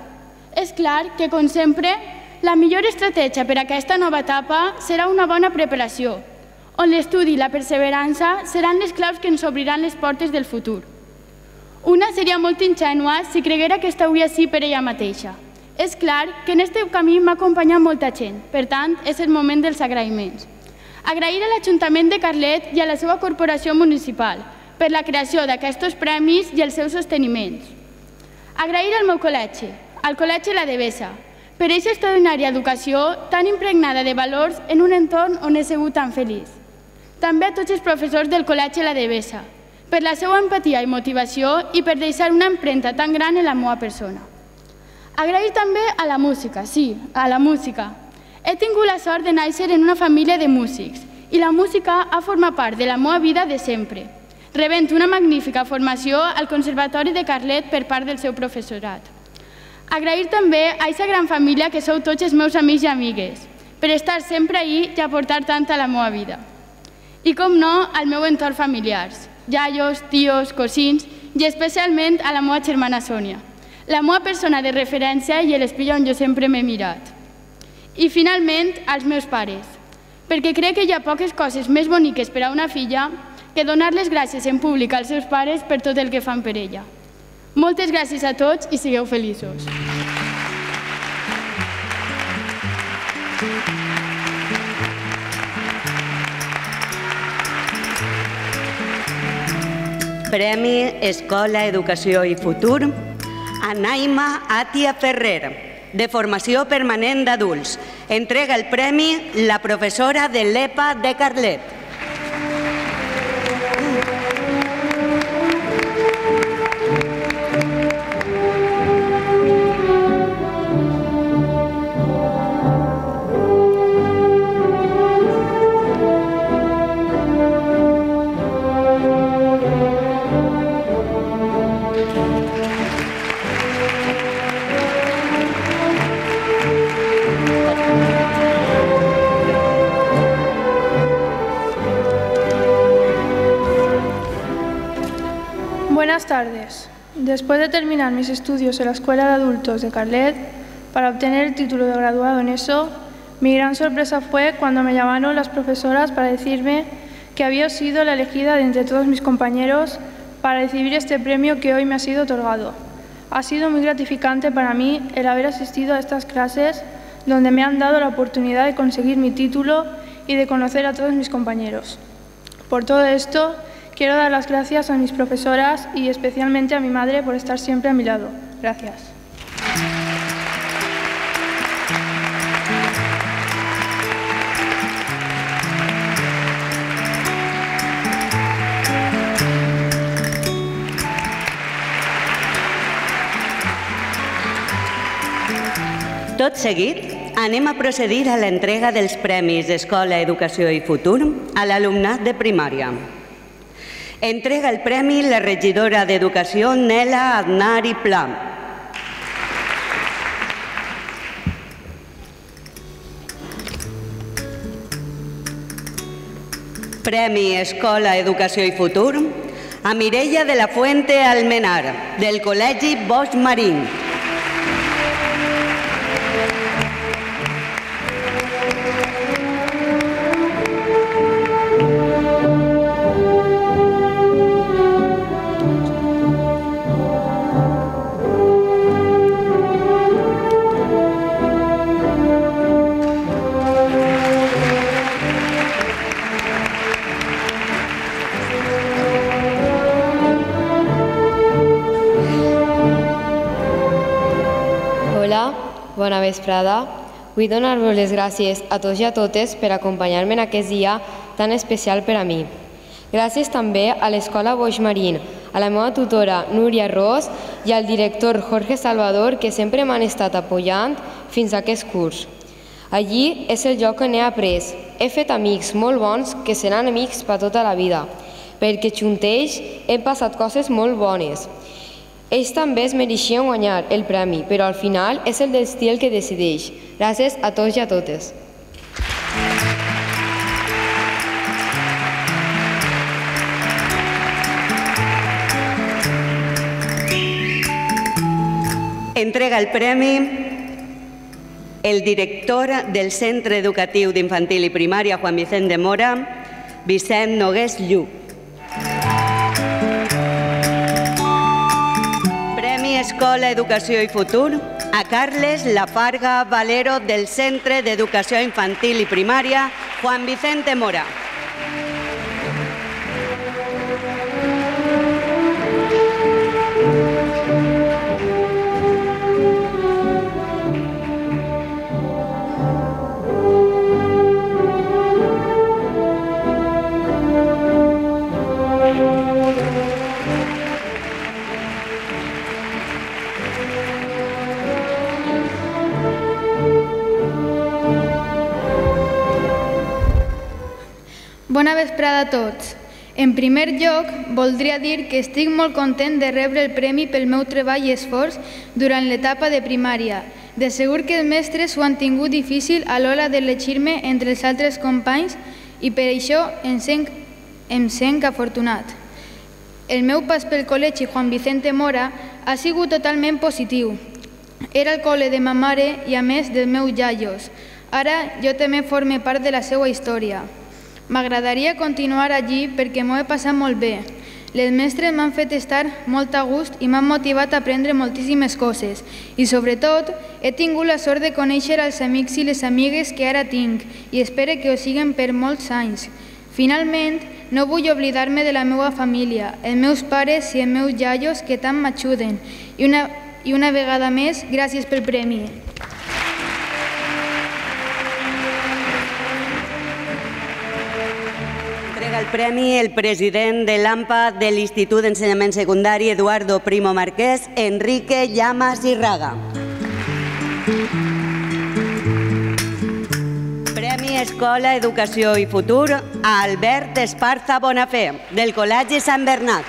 És clar que, com sempre, la millor estratègia per a aquesta nova etapa serà una bona preparació, on l'estudi i la perseverança seran les claus que ens obriran les portes del futur. Una seria molt ingènua si creguera que estauria així per ella mateixa. És clar que en aquest camí m'ha acompanyat molta gent, per tant, és el moment dels agraïments. Agrair a l'Ajuntament de Carlet i a la seva corporació municipal per la creació d'aquests premis i els seus sosteniments. Agrair al meu col·legi, al Col·legi La Devesa, per aquesta extraordinària educació tan impregnada de valors en un entorn on he sigut tan feliç. També a tots els professors del Col·legi La Devesa, per la seva empatia i motivació i per deixar una empremta tan gran en la meva persona. Agrair també a la música, sí, a la música. He tingut la sort de néixer en una família de músics i la música ha format part de la meva vida de sempre, rebent una magnífica formació al Conservatori de Carlet per part del seu professorat. Agrair també a aquesta gran família que sou tots els meus amics i amigues, per estar sempre ahí i aportar tant a la meva vida. I com no, al meu entorn familiars, iaios, tios, cosins i especialment a la meva germana Sònia, la meva persona de referència i l'espill on jo sempre m'he mirat. I finalment, als meus pares, perquè crec que hi ha poques coses més boniques per a una filla que donar les gràcies en públic als seus pares per tot el que fan per ella. Moltes gràcies a tots i sigueu feliços. Premi Escola, Educació i Futur a Naima Atia Ferrer, de formació permanent d'adults. Entrega el premi la professora de l'EPA de Carlet. Tardes. Después de terminar mis estudios en la Escuela de Adultos de Carlet para obtener el título de graduado en eso, mi gran sorpresa fue cuando me llamaron las profesoras para decirme que había sido la elegida de entre todos mis compañeros para recibir este premio que hoy me ha sido otorgado. Ha sido muy gratificante para mí el haber asistido a estas clases donde me han dado la oportunidad de conseguir mi título y de conocer a todos mis compañeros. Por todo esto, quiero dar las gracias a mis profesoras y especialmente a mi madre por estar siempre a mi lado. Gracias. Tot seguit, anem a procedir a l'entrega dels Premis Escola, Educació i Futur a l'alumnat de primària. Entrega el premi la regidora d'Educació Nela Aznar i Pla. Premi Escola, Educació i Futur a Mireia de la Fuente Almenar, del Col·legi Bosch Marín. Vesprada. Vull donar-vos les gràcies a tots i a totes per acompanyar-me en aquest dia tan especial per a mi. Gràcies també a l'Escola Boix Marín, a la meva tutora Núria Ros i al director Jorge Salvador, que sempre m'han estat apoyant fins a aquest curs. Allí és el lloc on he après. He fet amics molt bons que seran amics per tota la vida, perquè juntells hem passat coses molt bones. Ells també es mereixien guanyar el premi, però al final és el destí el que decideix. Gràcies a tots i a totes. Entrega el premi el director del Centre Educatiu d'Infantil i Primària Juan Vicent de Mora, Vicent Nogués Lluc. Escola, Educació i Futur a Carles Lafarga Valero del Centre d'Educació Infantil i Primària Juan Vicente Mora. Bona vesprada a tots. En primer lloc, voldria dir que estic molt content de rebre el premi pel meu treball i esforç durant l'etapa de primària. De segur que els mestres ho han tingut difícil a l'hora d'elegir-me entre els altres companys i per això em sent, em sent afortunat. El meu pas pel col·legi Juan Vicente Mora ha sigut totalment positiu. Era el col·le de ma mare i a més dels meus iaios. Ara jo també forme part de la seva història. M'agradaria continuar allí perquè m'ho he passat molt bé. Les mestres m'han fet estar molt a gust i m'han motivat a aprendre moltíssimes coses. I sobretot, he tingut la sort de conèixer els amics i les amigues que ara tinc i espero que ho siguen per molts anys. Finalment, no vull oblidar-me de la meva família, els meus pares i els meus iaios que tant m'ajuden. I una, I una vegada més, gràcies pel premi. Entrega el premi el president de l'AMPA de l'Institut d'Ensenyament Secundari Eduardo Primo Marquès, Enrique Llamas i Raga. Premi Escola, Educació i Futur a Albert Esparza Bonafé, del Col·legi Sant Bernat.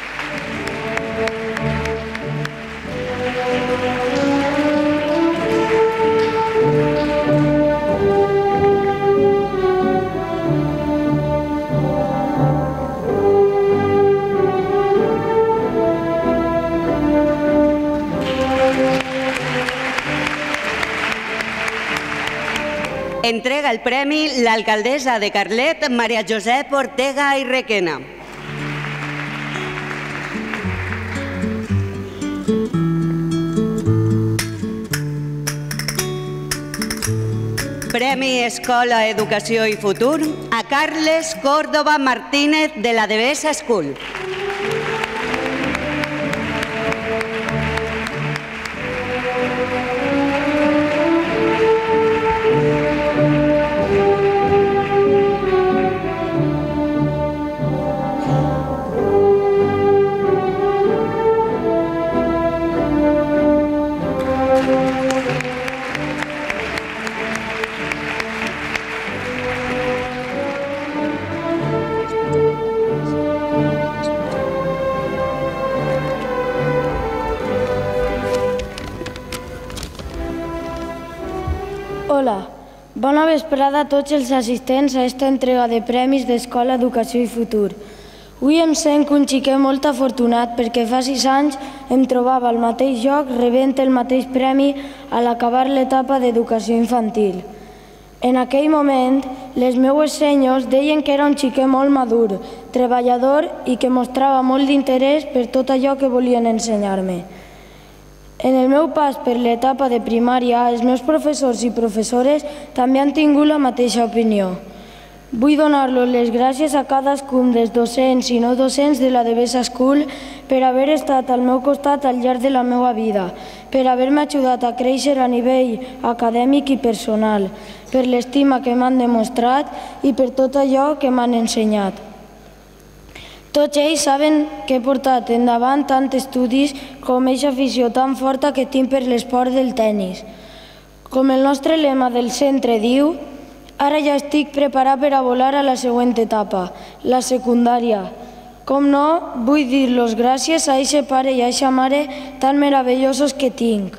Entrega el premi l'alcaldessa de Carlet, Maria Josep Ortega i Requena. Premi Escola, Educació i Futur a Carles Córdoba Martínez de la Devesa School. A tots els assistents a aquesta entrega de premis d'Escola, Educació i Futur. Avui em sent un xiquet molt afortunat perquè fa sis anys em trobava al mateix lloc rebent el mateix premi a l'acabar l'etapa d'educació infantil. En aquell moment, les meues senyors deien que era un xiquet molt madur, treballador i que mostrava molt d'interès per tot allò que volien ensenyar-me. En el meu pas per l'etapa de primària, els meus professors i professores també han tingut la mateixa opinió. Vull donar-los les gràcies a cadascun dels docents i no docents de la Devesa School per haver estat al meu costat al llarg de la meva vida, per haver-me ajudat a créixer a nivell acadèmic i personal, per l'estima que m'han demostrat i per tot allò que m'han ensenyat. Tots ells saben que he portat endavant tant estudis com eixa afició tan forta que tinc per l'esport del tennis. Com el nostre lema del centre diu, ara ja estic preparat per a volar a la següent etapa, la secundària. Com no, vull dir-los gràcies a eixe pare i a eixa mare tan meravellosos que tinc.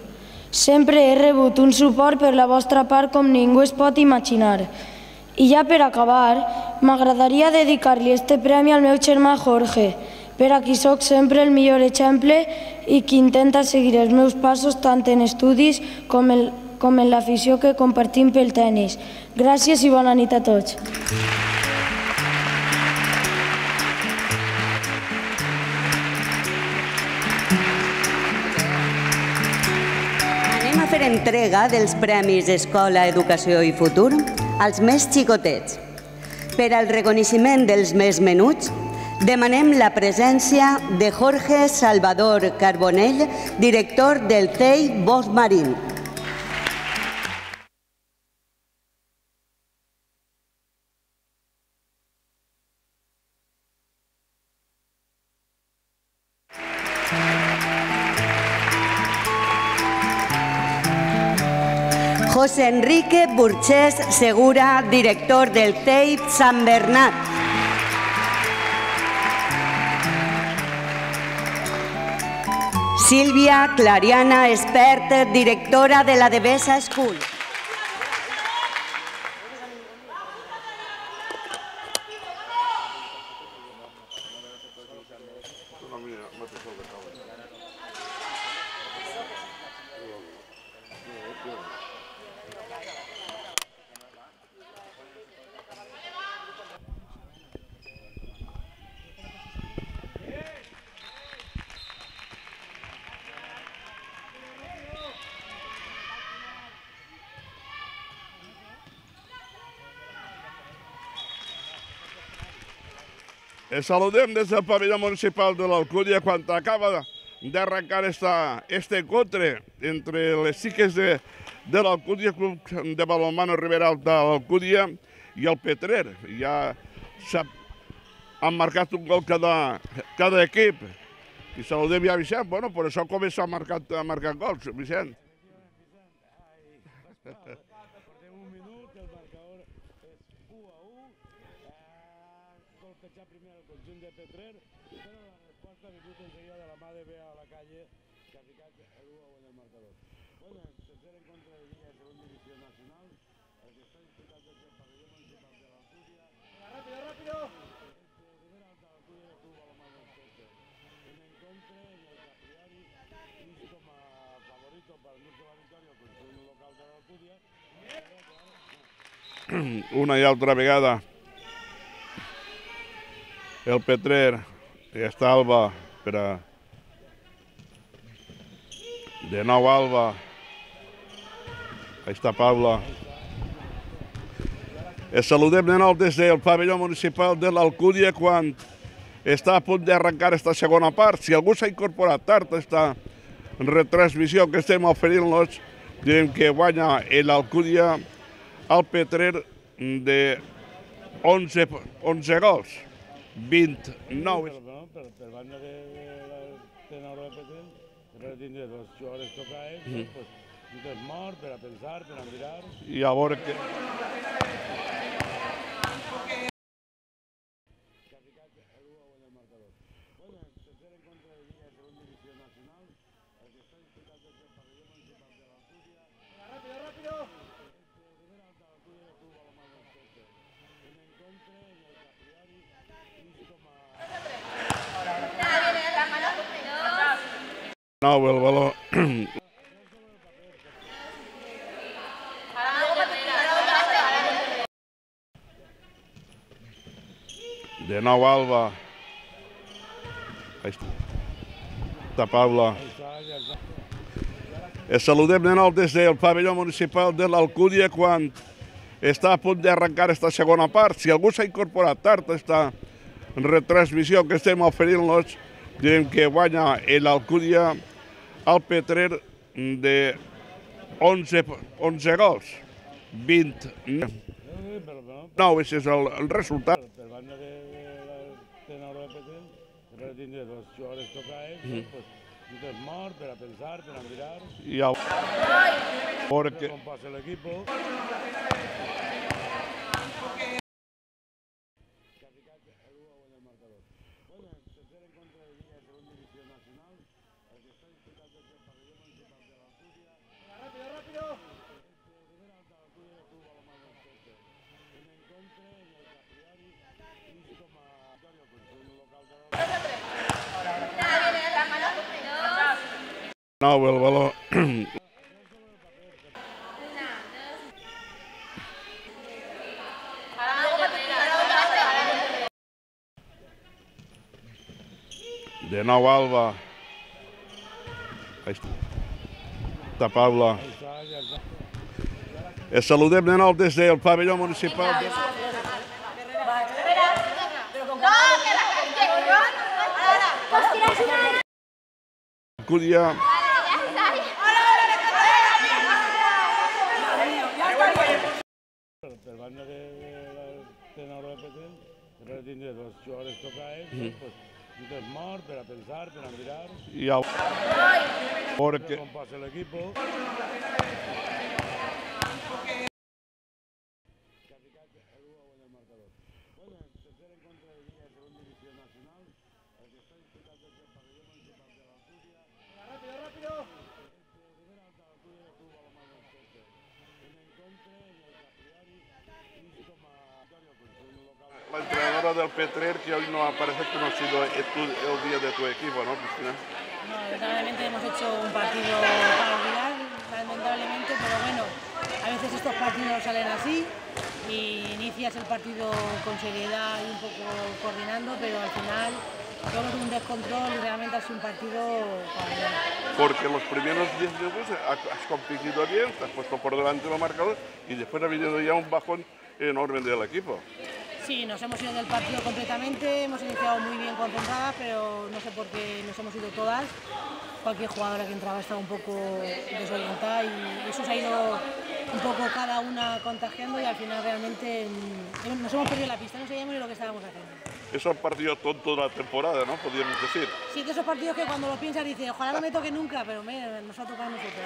Sempre he rebut un suport per la vostra part com ningú es pot imaginar. I ja per acabar, m'agradaria dedicar-li este premi al meu germà Jorge, per a qui sóc sempre el millor exemple i qui intenta seguir els meus passos tant en estudis com en, com en l'afició que compartim pel tennis. Gràcies i bona nit a tots. Anem a fer entrega dels Premis Escola, Educació i Futur als més xicotets. Per al reconeixement dels més menuts, demanem la presència de Jorge Salvador Carbonell, director del CEI Bosc Marín. Enrique Burchés Segura, director del CEIP San Bernat. Sílvia Clariana Espert, directora de la Devesa School. Saludem des del pavelló municipal de l'Alcúdia quan acaba d'arrencar este encontre entre les xiques de, de l'Alcúdia, Club de Balonmano Ribera Alta l'Alcúdia i el Petrer. Ja han marcat un gol cada, cada equip. I saludem ja Vicent. Bueno, per això comença a marcar, a marcar gols, Vicent. colpejar primer el conjunt de Petrer, però la resposta ha vingut enseguida de la mà de Bea a la calle, que ha ficat l'1 en el marcador. Bueno, tercer encontre de Lliga de Segunda Divisió Nacional, el que està disputat des del pavelló municipal de l'Alcúdia. ¡Rápido, rápido! De Rivera Alta l'Alcúdia de Club Balomano del Tete. Un encontre en el que a priori vist com a favorito per l'ús de la victòria el conjunt local de l'Alcúdia, però, clar, [CLEARS THROAT] Una i altra vegada el Petrer i està Alba per a... De nou Alba. Ahí està Paula. Es saludem de nou des del pavelló municipal de l'Alcúdia quan està a punt d'arrencar esta segona part. Si algú s'ha incorporat tard esta retransmissió que estem oferint-los, direm que guanya l'Alcúdia al Petrer de 11, 11 gols. 29. Però, per, per banda de, de la tenor de Petrer, però tindre dos jugadors tocats, Mm. pues, temps mort per a pensar, per a mirar. I a veure que... Nou el baló. De nou Alba. Està Paula. Es saludem de nou des del pavelló municipal de l'Alcúdia quan està a punt d'arrencar esta segona part. Si algú s'ha incorporat tard a esta retransmissió que estem oferint-los, direm que guanya l'Alcúdia al Petrer de 11, 11 gols. 20. No, ese és el, el resultat. Per banda de, de tenor de Petrer, tindre dos jugadors tocats, Mhm. pues, un mort per a pensar, per a mirar. I el... Perquè... Com passa l'equip. Nou el valor. De nou Alba. Està Paula. Eh, saludem de nou des del pavelló municipal. De... Cúdia. Jugadors tocats, Mhm. pues, un temps mort per a pensar, per a mirar. I el... Perquè... Com marcador y después ha venido ya un bajón enorme del equipo. Sí, nos hemos ido del partido completamente, hemos iniciado muy bien concentradas, pero no sé por qué nos hemos ido todas. Cualquier jugadora que entraba estaba un poco desorientada y eso se ha ido un poco cada una contagiando y al final realmente mm, nos hemos perdido la pista, no sabíamos ni lo que estábamos haciendo. Es un partido tonto de la temporada, ¿no? Podríamos decir. Sí, de esos partidos que cuando lo piensas dices, ojalá no me toque nunca, pero me, nos ha tocado nosotros.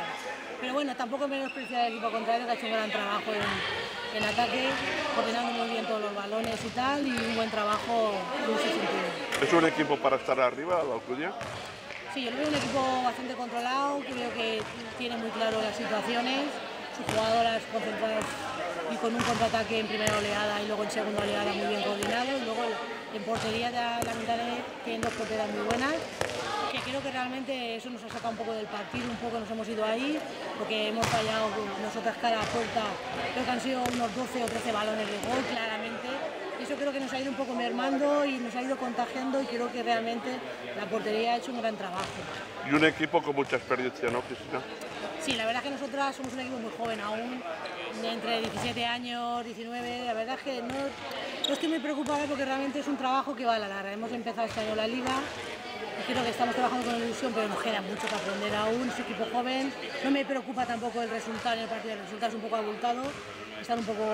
Pero bueno, tampoco menospreciar el equipo contrario que ha hecho un gran trabajo en, en ataque, coordinando muy bien todos los balones y tal, y un buen trabajo en ese sentido. Es un equipo para estar arriba, la Alcudia. Sí, yo lo veo un equipo bastante controlado, creo que tiene muy claro las situaciones, sus jugadoras concentradas y con un contraataque en primera oleada y luego en segunda oleada muy bien coordinado. Y luego en portería ya lamentablemente tienen dos porteras muy buenas, que creo que realmente eso nos ha sacado un poco del partido, un poco nos hemos ido ahí, porque hemos fallado nosotras cara a puerta, creo que han sido unos 12 o 13 balones de gol claramente. Eso creo que nos ha ido un poco mermando y nos ha ido contagiando y creo que realmente la portería ha hecho un gran trabajo. Y un equipo con mucha experiencia, ¿no, Cristina? Sí, la verdad es que nosotras somos un equipo muy joven aún, de entre 17 años, 19, la verdad es que no, no estoy muy preocupada porque realmente es un trabajo que va a la larga. Hemos empezado este año la liga creo que estamos trabajando con ilusión, pero nos queda mucho que aprender aún, es un equipo joven. No me preocupa tampoco el resultado en el partido, el resultado es un poco abultado, están un poco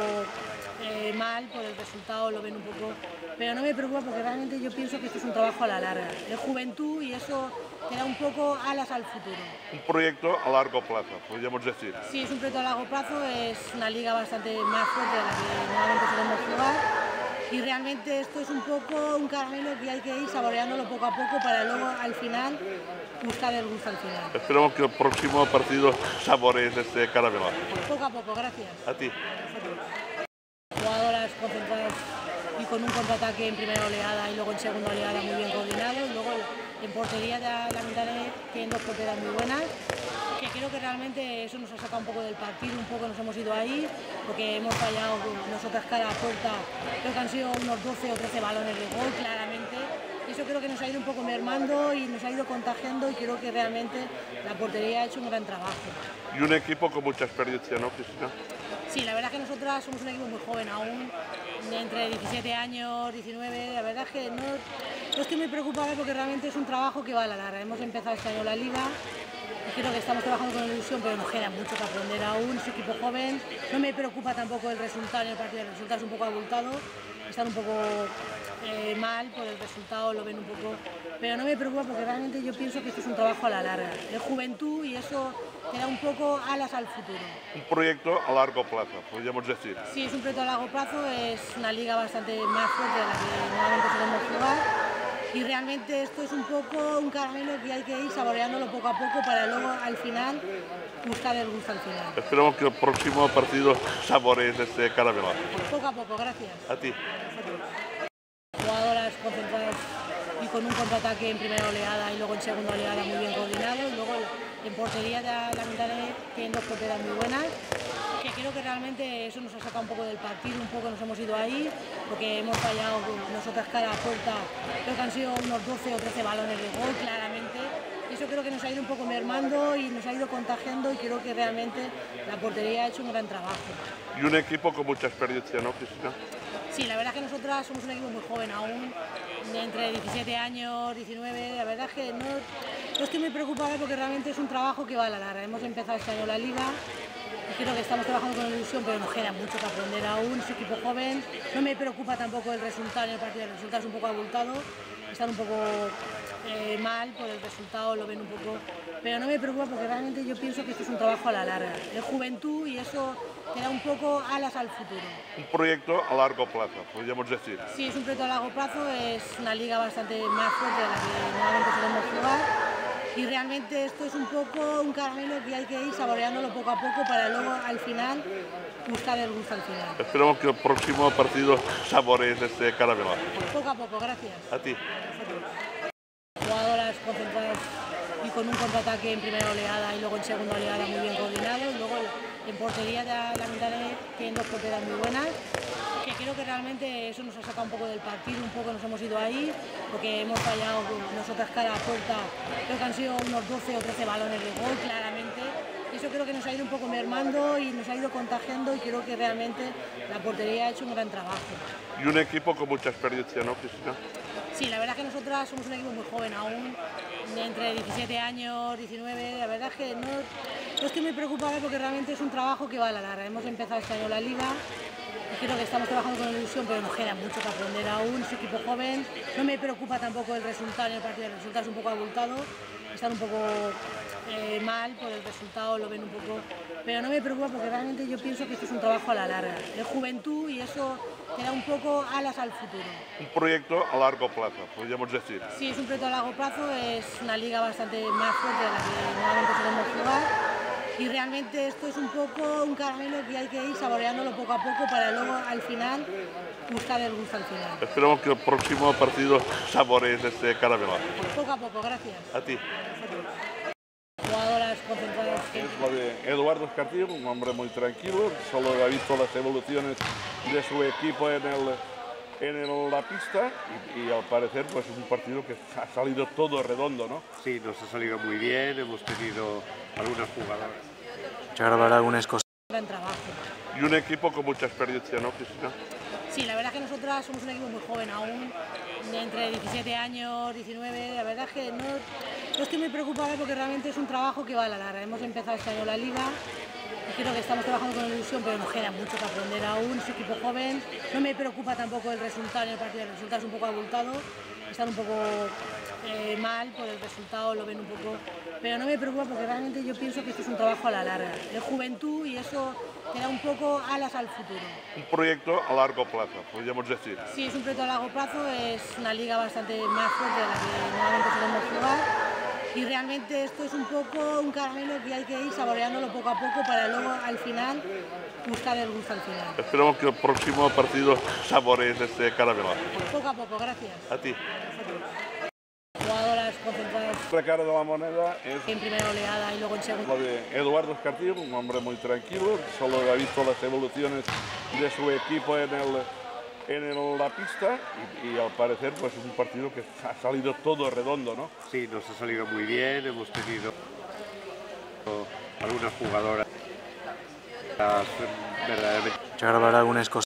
eh, mal por el resultado, lo ven un poco, pero no me preocupa porque realmente yo pienso que esto es un trabajo a la larga, de juventud y eso te da un poco alas al futuro. Un proyecto a largo plazo, podríamos decir. Sí, es un proyecto a largo plazo, es una liga bastante más fuerte de la que normalmente solemos jugar y realmente esto es un poco un caramelo que hay que ir saboreándolo poco a poco para luego al final buscar el gusto al final. Esperemos que el próximo partido saborees este caramelo. Poco a poco, gracias. A ti. Jugadoras concentradas y con un contraataque en primera oleada y luego en segunda oleada muy bien coordinado y luego en portería ya lamentablemente tienen dos porteras muy buenas que creo que realmente eso nos ha sacado un poco del partido, un poco nos hemos ido ahí, porque hemos fallado nosotras cara a puerta, creo que han sido unos 12 o 13 balones de gol claramente, eso creo que nos ha ido un poco mermando y nos ha ido contagiando y creo que realmente la portería ha hecho un gran trabajo. Y un equipo con mucha experiencia, ¿no, Cristina? Sí, la verdad es que nosotras somos un equipo muy joven aún, de entre 17 años, 19, la verdad es que no, no estoy muy preocupada porque realmente es un trabajo que va a la larga. Hemos empezado este año la liga creo que estamos trabajando con ilusión, pero nos queda mucho que aprender aún. Es un equipo joven. No me preocupa tampoco el resultado en el partido. El resultado es un poco abultado. Están un poco eh, mal por el resultado, lo ven un poco. Pero no me preocupa porque realmente yo pienso que esto es un trabajo a la larga. Es juventud y eso te da un poco alas al futuro. Un proyecto a largo plazo, podríamos decir. Sí, es un proyecto a largo plazo, es una liga bastante más fuerte de la que normalmente solemos jugar y realmente esto es un poco un caramelo que hay que ir saboreándolo poco a poco para luego al final buscar el gusto al final. Esperamos que el próximo partido saborees este caramelo. Poco a poco, gracias. A ti. Jugadoras concentradas y con un contraataque en primera oleada y luego en segunda oleada muy bien coordinado y luego en portería ya lamentablemente tienen dos porteras muy buenas que creo que realmente eso nos ha sacado un poco del partido, un poco nos hemos ido ahí, porque hemos fallado nosotras cara a puerta, creo que han sido unos 12 o 13 balones de gol claramente, eso creo que nos ha ido un poco mermando y nos ha ido contagiando y creo que realmente la portería ha hecho un gran trabajo. Y un equipo con mucha experiencia, ¿no, Cristina? Sí, la verdad es que nosotras somos un equipo muy joven aún, de entre 17 años, 19, la verdad es que no, no estoy muy preocupada porque realmente es un trabajo que va a la larga. Hemos empezado este año la liga, creo que estamos trabajando con ilusión, pero nos queda mucho que aprender aún, es un equipo joven, no me preocupa tampoco el resultado en el partido, el resultado es un poco abultado, están un poco eh, mal por el resultado, lo ven un poco, pero no me preocupa porque realmente yo pienso que esto es un trabajo a la larga, es juventud y eso te da un poco alas al futuro. Un proyecto a largo plazo, podríamos decir. Sí, es un proyecto a largo plazo, es una liga bastante más fuerte de la que normalmente solemos jugar y realmente esto es un poco un caramelo que hay que ir saboreándolo poco a poco para luego al final buscar el gusto al final. Esperamos que el próximo partido saborees este caramelo. Poco a poco, gracias. A ti. Jugadoras concentradas y con un contraataque en primera oleada y luego en segunda oleada muy bien coordinado y luego en portería ya lamentablemente tienen dos porteras muy buenas que creo que realmente eso nos ha sacado un poco del partido, un poco nos hemos ido ahí, porque hemos fallado nosotras cara a puerta, creo que han sido unos 12 o 13 balones de gol claramente, eso creo que nos ha ido un poco mermando y nos ha ido contagiando y creo que realmente la portería ha hecho un gran trabajo. Y un equipo con mucha experiencia, ¿no, Cristina? Sí, la verdad es que nosotras somos un equipo muy joven aún, de entre 17 años, 19, la verdad es que no, no estoy muy preocupada porque realmente es un trabajo que va a la larga. Hemos empezado este año la liga, creo que estamos trabajando con ilusión, pero nos queda mucho que aprender aún, es un equipo joven, no me preocupa tampoco el resultado en el partido, el resultado es un poco abultado, están un poco eh, mal por el resultado, lo ven un poco, pero no me preocupa porque realmente yo pienso que esto es un trabajo a la larga, es juventud y eso te da un poco alas al futuro. Un proyecto a largo plazo, podríamos decir. Sí, es un proyecto a largo plazo, es una liga bastante más fuerte de la que normalmente solemos jugar y realmente esto es un poco un caramelo que hay que ir saboreándolo poco a poco para luego al final buscar el gusto al final. Esperamos que el próximo partido saborees este caramelo. Poco a poco, gracias. A ti. Jugadoras concentradas. Es lo de Eduardo Escartillo, un hombre muy tranquilo, solo ha visto las evoluciones de su equipo en el en el- la pista y, y al parecer pues es un partido que ha salido todo redondo, ¿no? Sí, nos ha salido muy bien, hemos tenido algunas grabar algunas cosas. Gran trabajo. Y un equipo con mucha experiencia, ¿no, Cristina? Sí, la verdad es que nosotras somos un equipo muy joven aún, de entre 17 años, 19, la verdad es que no, no estoy muy preocupada porque realmente es un trabajo que va a la larga. Hemos empezado este año la liga y creo que estamos trabajando con ilusión, pero nos queda mucho que aprender aún, es un equipo joven, no me preocupa tampoco el resultado en el partido, el resultado es un poco abultado, están un poco eh, mal por el resultado, lo ven un poco, pero no me preocupa porque realmente yo pienso que esto es un trabajo a la larga, es juventud y eso te da un poco alas al futuro. Un proyecto a largo plazo, podríamos decir. Sí, es un proyecto a largo plazo, es una liga bastante más fuerte de la que normalmente solemos jugar y realmente esto es un poco un caramelo que hay que ir saboreándolo poco a poco para luego al final buscar el gusto al final. Esperamos que el próximo partido saborees este caramelo. Poco a poco, gracias. A ti. Jugadoras concentradas La cara de la moneda es en primera oleada y luego en segunda. lo de Eduardo Escartillo, un hombre muy tranquilo, solo ha visto las evoluciones de su equipo en el en el- la pista y, y al parecer pues es un partido que ha salido todo redondo, ¿no? Sí, nos ha salido muy bien, hemos tenido algunas jugadoras verdaderamente. Algunas cosas.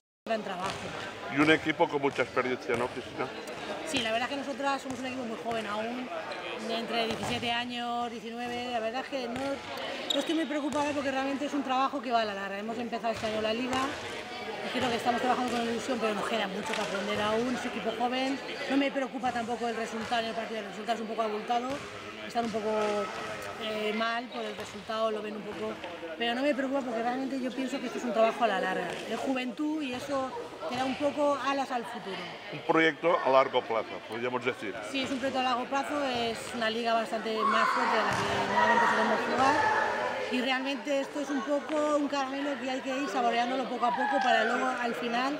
Y un equipo con mucha experiencia, ¿no, Cristina? Sí, la verdad es que nosotras somos un equipo muy joven aún, de entre 17 años, 19. La verdad es que no, no estoy muy preocupada porque realmente es un trabajo que va a la larga. Hemos empezado este año la liga creo que estamos trabajando con ilusión, pero nos queda mucho que aprender aún. Es un equipo joven. No me preocupa tampoco el resultado en el partido. El resultado es un poco abultado. Están un poco eh, mal por el resultado, lo ven un poco. Pero no me preocupa porque realmente yo pienso que esto es un trabajo a la larga. Es juventud y eso te da un poco alas al futuro. Un proyecto a largo plazo, podríamos decir. Sí, es un proyecto a largo plazo, es una liga bastante más fuerte de la que normalmente solemos jugar y realmente esto es un poco un caramelo que hay que ir saboreándolo poco a poco para luego al final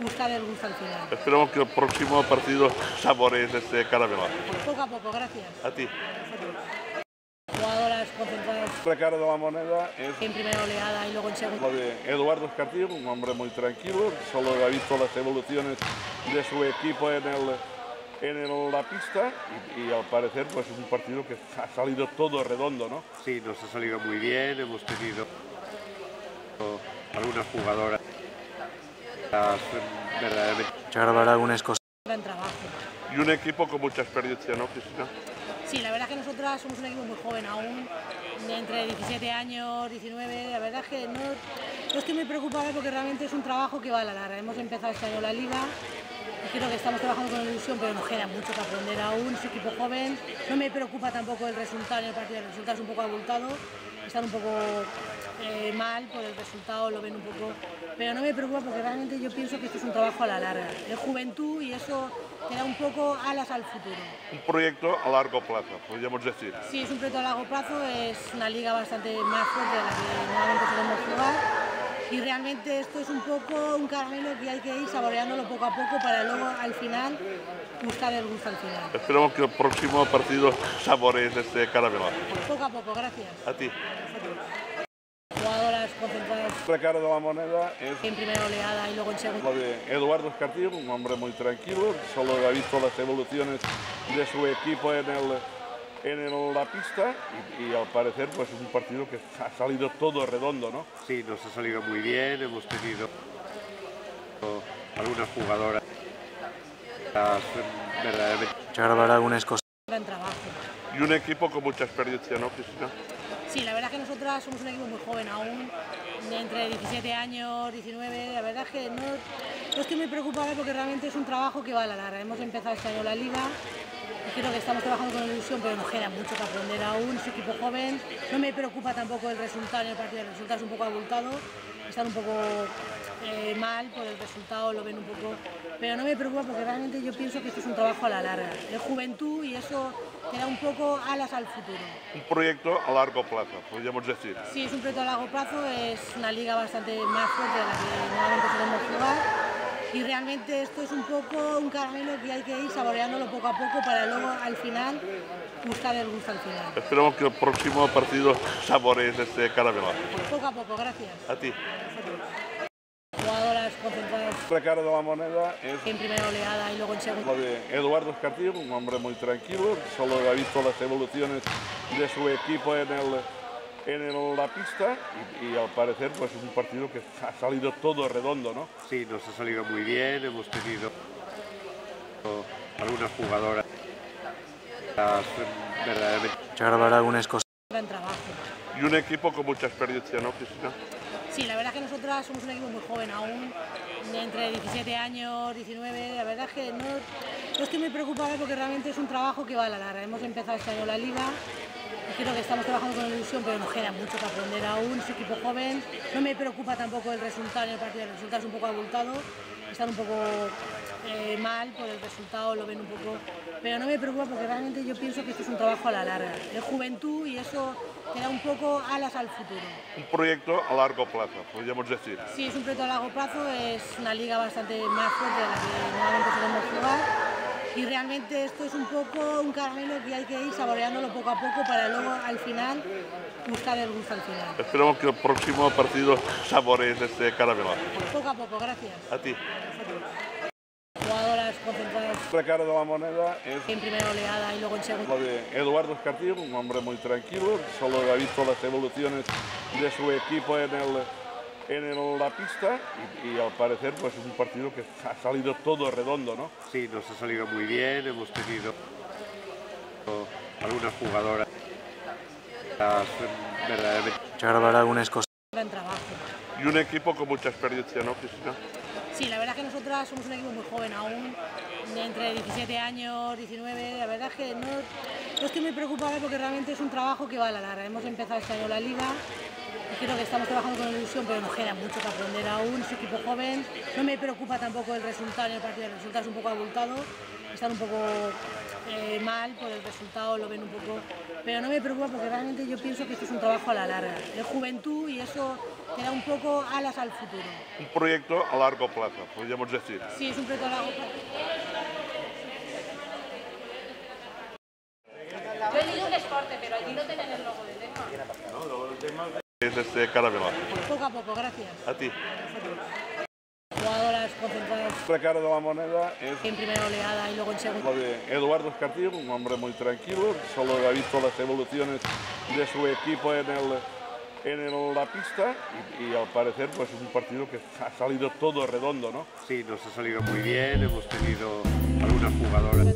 buscar el gusto al final. Esperamos que el próximo partido saborees este caramelo. Poco a poco, gracias. A ti. Jugadoras cara de la moneda es en primera oleada y luego en segunda. lo de Eduardo Escartil, un hombre muy tranquilo, solo ha visto las evoluciones de su equipo en, el, en el- la pista y, y al parecer pues es un partido que ha salido todo redondo, ¿no? Sí, nos ha salido muy bien, hemos tenido algunas jugadoras verdaderamente... grabar algunas cosas. Y un equipo con mucha experiencia, ¿no, Cristina? Sí, la verdad es que nosotras somos un equipo muy joven aún, de entre 17 años, 19. La verdad es que no, no estoy muy preocupada porque realmente es un trabajo que va a la larga. Hemos empezado este año la liga creo que estamos trabajando con ilusión, pero nos queda mucho que aprender aún. Es un equipo joven. No me preocupa tampoco el resultado en el partido. El resultado es un poco abultado. Están un poco eh, mal por el resultado, lo ven un poco. Pero no me preocupa porque realmente yo pienso que esto es un trabajo a la larga. Es juventud y eso te da un poco alas al futuro. Un proyecto a largo plazo, podríamos decir. Sí, es un proyecto a largo plazo, es una liga bastante más fuerte de la que normalmente solemos jugar y realmente esto es un poco un caramelo que hay que ir saboreándolo poco a poco para luego al final buscar el gusto al final. Esperamos que el próximo partido saborees este caramelo. Poco a poco, gracias. A ti. Jugadoras concentradas La cara de la moneda es en primera oleada y luego en segunda. lo de Eduardo Escartil, un hombre muy tranquilo, solo ha visto las evoluciones de su equipo en, el, en el- la pista y, y al parecer pues es un partido que ha salido todo redondo, ¿no? Sí, nos ha salido muy bien, hemos tenido algunas jugadoras verdaderamente... grabar algunas cosas. Gran trabajo. Y un equipo con mucha experiencia, ¿no, Cristina? Sí, la verdad es que nosotras somos un equipo muy joven aún, de entre 17 años, 19. La verdad es que no, no estoy muy preocupada porque realmente es un trabajo que va a la larga. Hemos empezado este año la liga creo que estamos trabajando con ilusión, pero nos queda mucho que aprender aún. Es un equipo joven. No me preocupa tampoco el resultado en el partido. El resultado es un poco abultado. Están un poco eh, mal por el resultado, lo ven un poco. Pero no me preocupa porque realmente yo pienso que esto es un trabajo a la larga. Es juventud y eso te da un poco alas al futuro. Un proyecto a largo plazo, podríamos decir. Sí, es un proyecto a largo plazo, es una liga bastante más fuerte de la que normalmente solemos jugar y realmente esto es un poco un caramelo que hay que ir saboreándolo poco a poco para luego al final buscar el gusto al final. Esperamos que el próximo partido saborees este caramelo. Poco a poco, gracias. A ti. Jugadoras concentradas La cara de la moneda es en primera oleada y luego en segunda. lo de Eduardo Escartil, un hombre muy tranquilo, solo ha visto las evoluciones de su equipo en, el, en el- la pista y, y al parecer pues es un partido que ha salido todo redondo, ¿no? Sí, nos ha salido muy bien, hemos tenido algunas jugadoras verdaderamente... grabar algunas cosas. Gran trabajo. Y un equipo con mucha experiencia, ¿no, Cristina? Sí, la verdad es que nosotras somos un equipo muy joven aún, de entre 17 años, 19. La verdad es que no, no estoy muy preocupada porque realmente es un trabajo que va a la larga. Hemos empezado este año la liga creo que estamos trabajando con ilusión, pero nos queda mucho que aprender aún. Es un equipo joven. No me preocupa tampoco el resultado en el partido. El resultado es un poco abultado. Están un poco eh, mal por el resultado, lo ven un poco. Pero no me preocupa porque realmente yo pienso que esto es un trabajo a la larga. Es juventud y eso te da un poco alas al futuro. Un proyecto a largo plazo, podríamos decir. Sí, es un proyecto a largo plazo, es una liga bastante más fuerte de la que normalmente solemos jugar y realmente esto es un poco un caramelo que hay que ir saboreándolo poco a poco para luego al final buscar el gusto al final. Esperamos que el próximo partido saborees este caramelo. Poco a poco, gracias. A ti. Jugadoras concentradas La cara de la moneda es en primera oleada y luego en segunda. lo de Eduardo Escartil, un hombre muy tranquilo, solo ha visto las evoluciones de su equipo en, el, en el- la pista y, y al parecer pues es un partido que ha salido todo redondo, ¿no? Sí, nos ha salido muy bien, hemos tenido algunas jugadoras verdaderamente... grabar algunas cosas. Gran trabajo. Y un equipo con mucha experiencia, ¿no, Cristina? Sí, la verdad es que nosotras somos un equipo muy joven aún, de entre 17 años, 19. La verdad es que no, no estoy muy preocupada porque realmente es un trabajo que va a la larga. Hemos empezado este año la liga creo que estamos trabajando con ilusión, pero nos queda mucho que aprender aún. Es un equipo joven. No me preocupa tampoco el resultado en el partido. El resultado es un poco abultado. Están un poco eh, mal por el resultado, lo ven un poco. Pero no me preocupa porque realmente yo pienso que esto es un trabajo a la larga. Es juventud y eso te da un poco alas al futuro. Un proyecto a largo plazo, podríamos decir. Sí, es un proyecto a largo plazo. Yo he dicho un deporte, pero allí no tienen el logo de tema. Es este Carabela. Poco a poco, gracias. A ti. Jugadoras concentradas Otra cara de la moneda es en primera oleada y luego en segunda. lo de Eduardo Escartillo, un hombre muy tranquilo, solo ha visto las evoluciones de su equipo en, el, en el- la pista y, y al parecer pues es un partido que ha salido todo redondo, ¿no? Sí, nos ha salido muy bien, hemos tenido algunas jugadoras.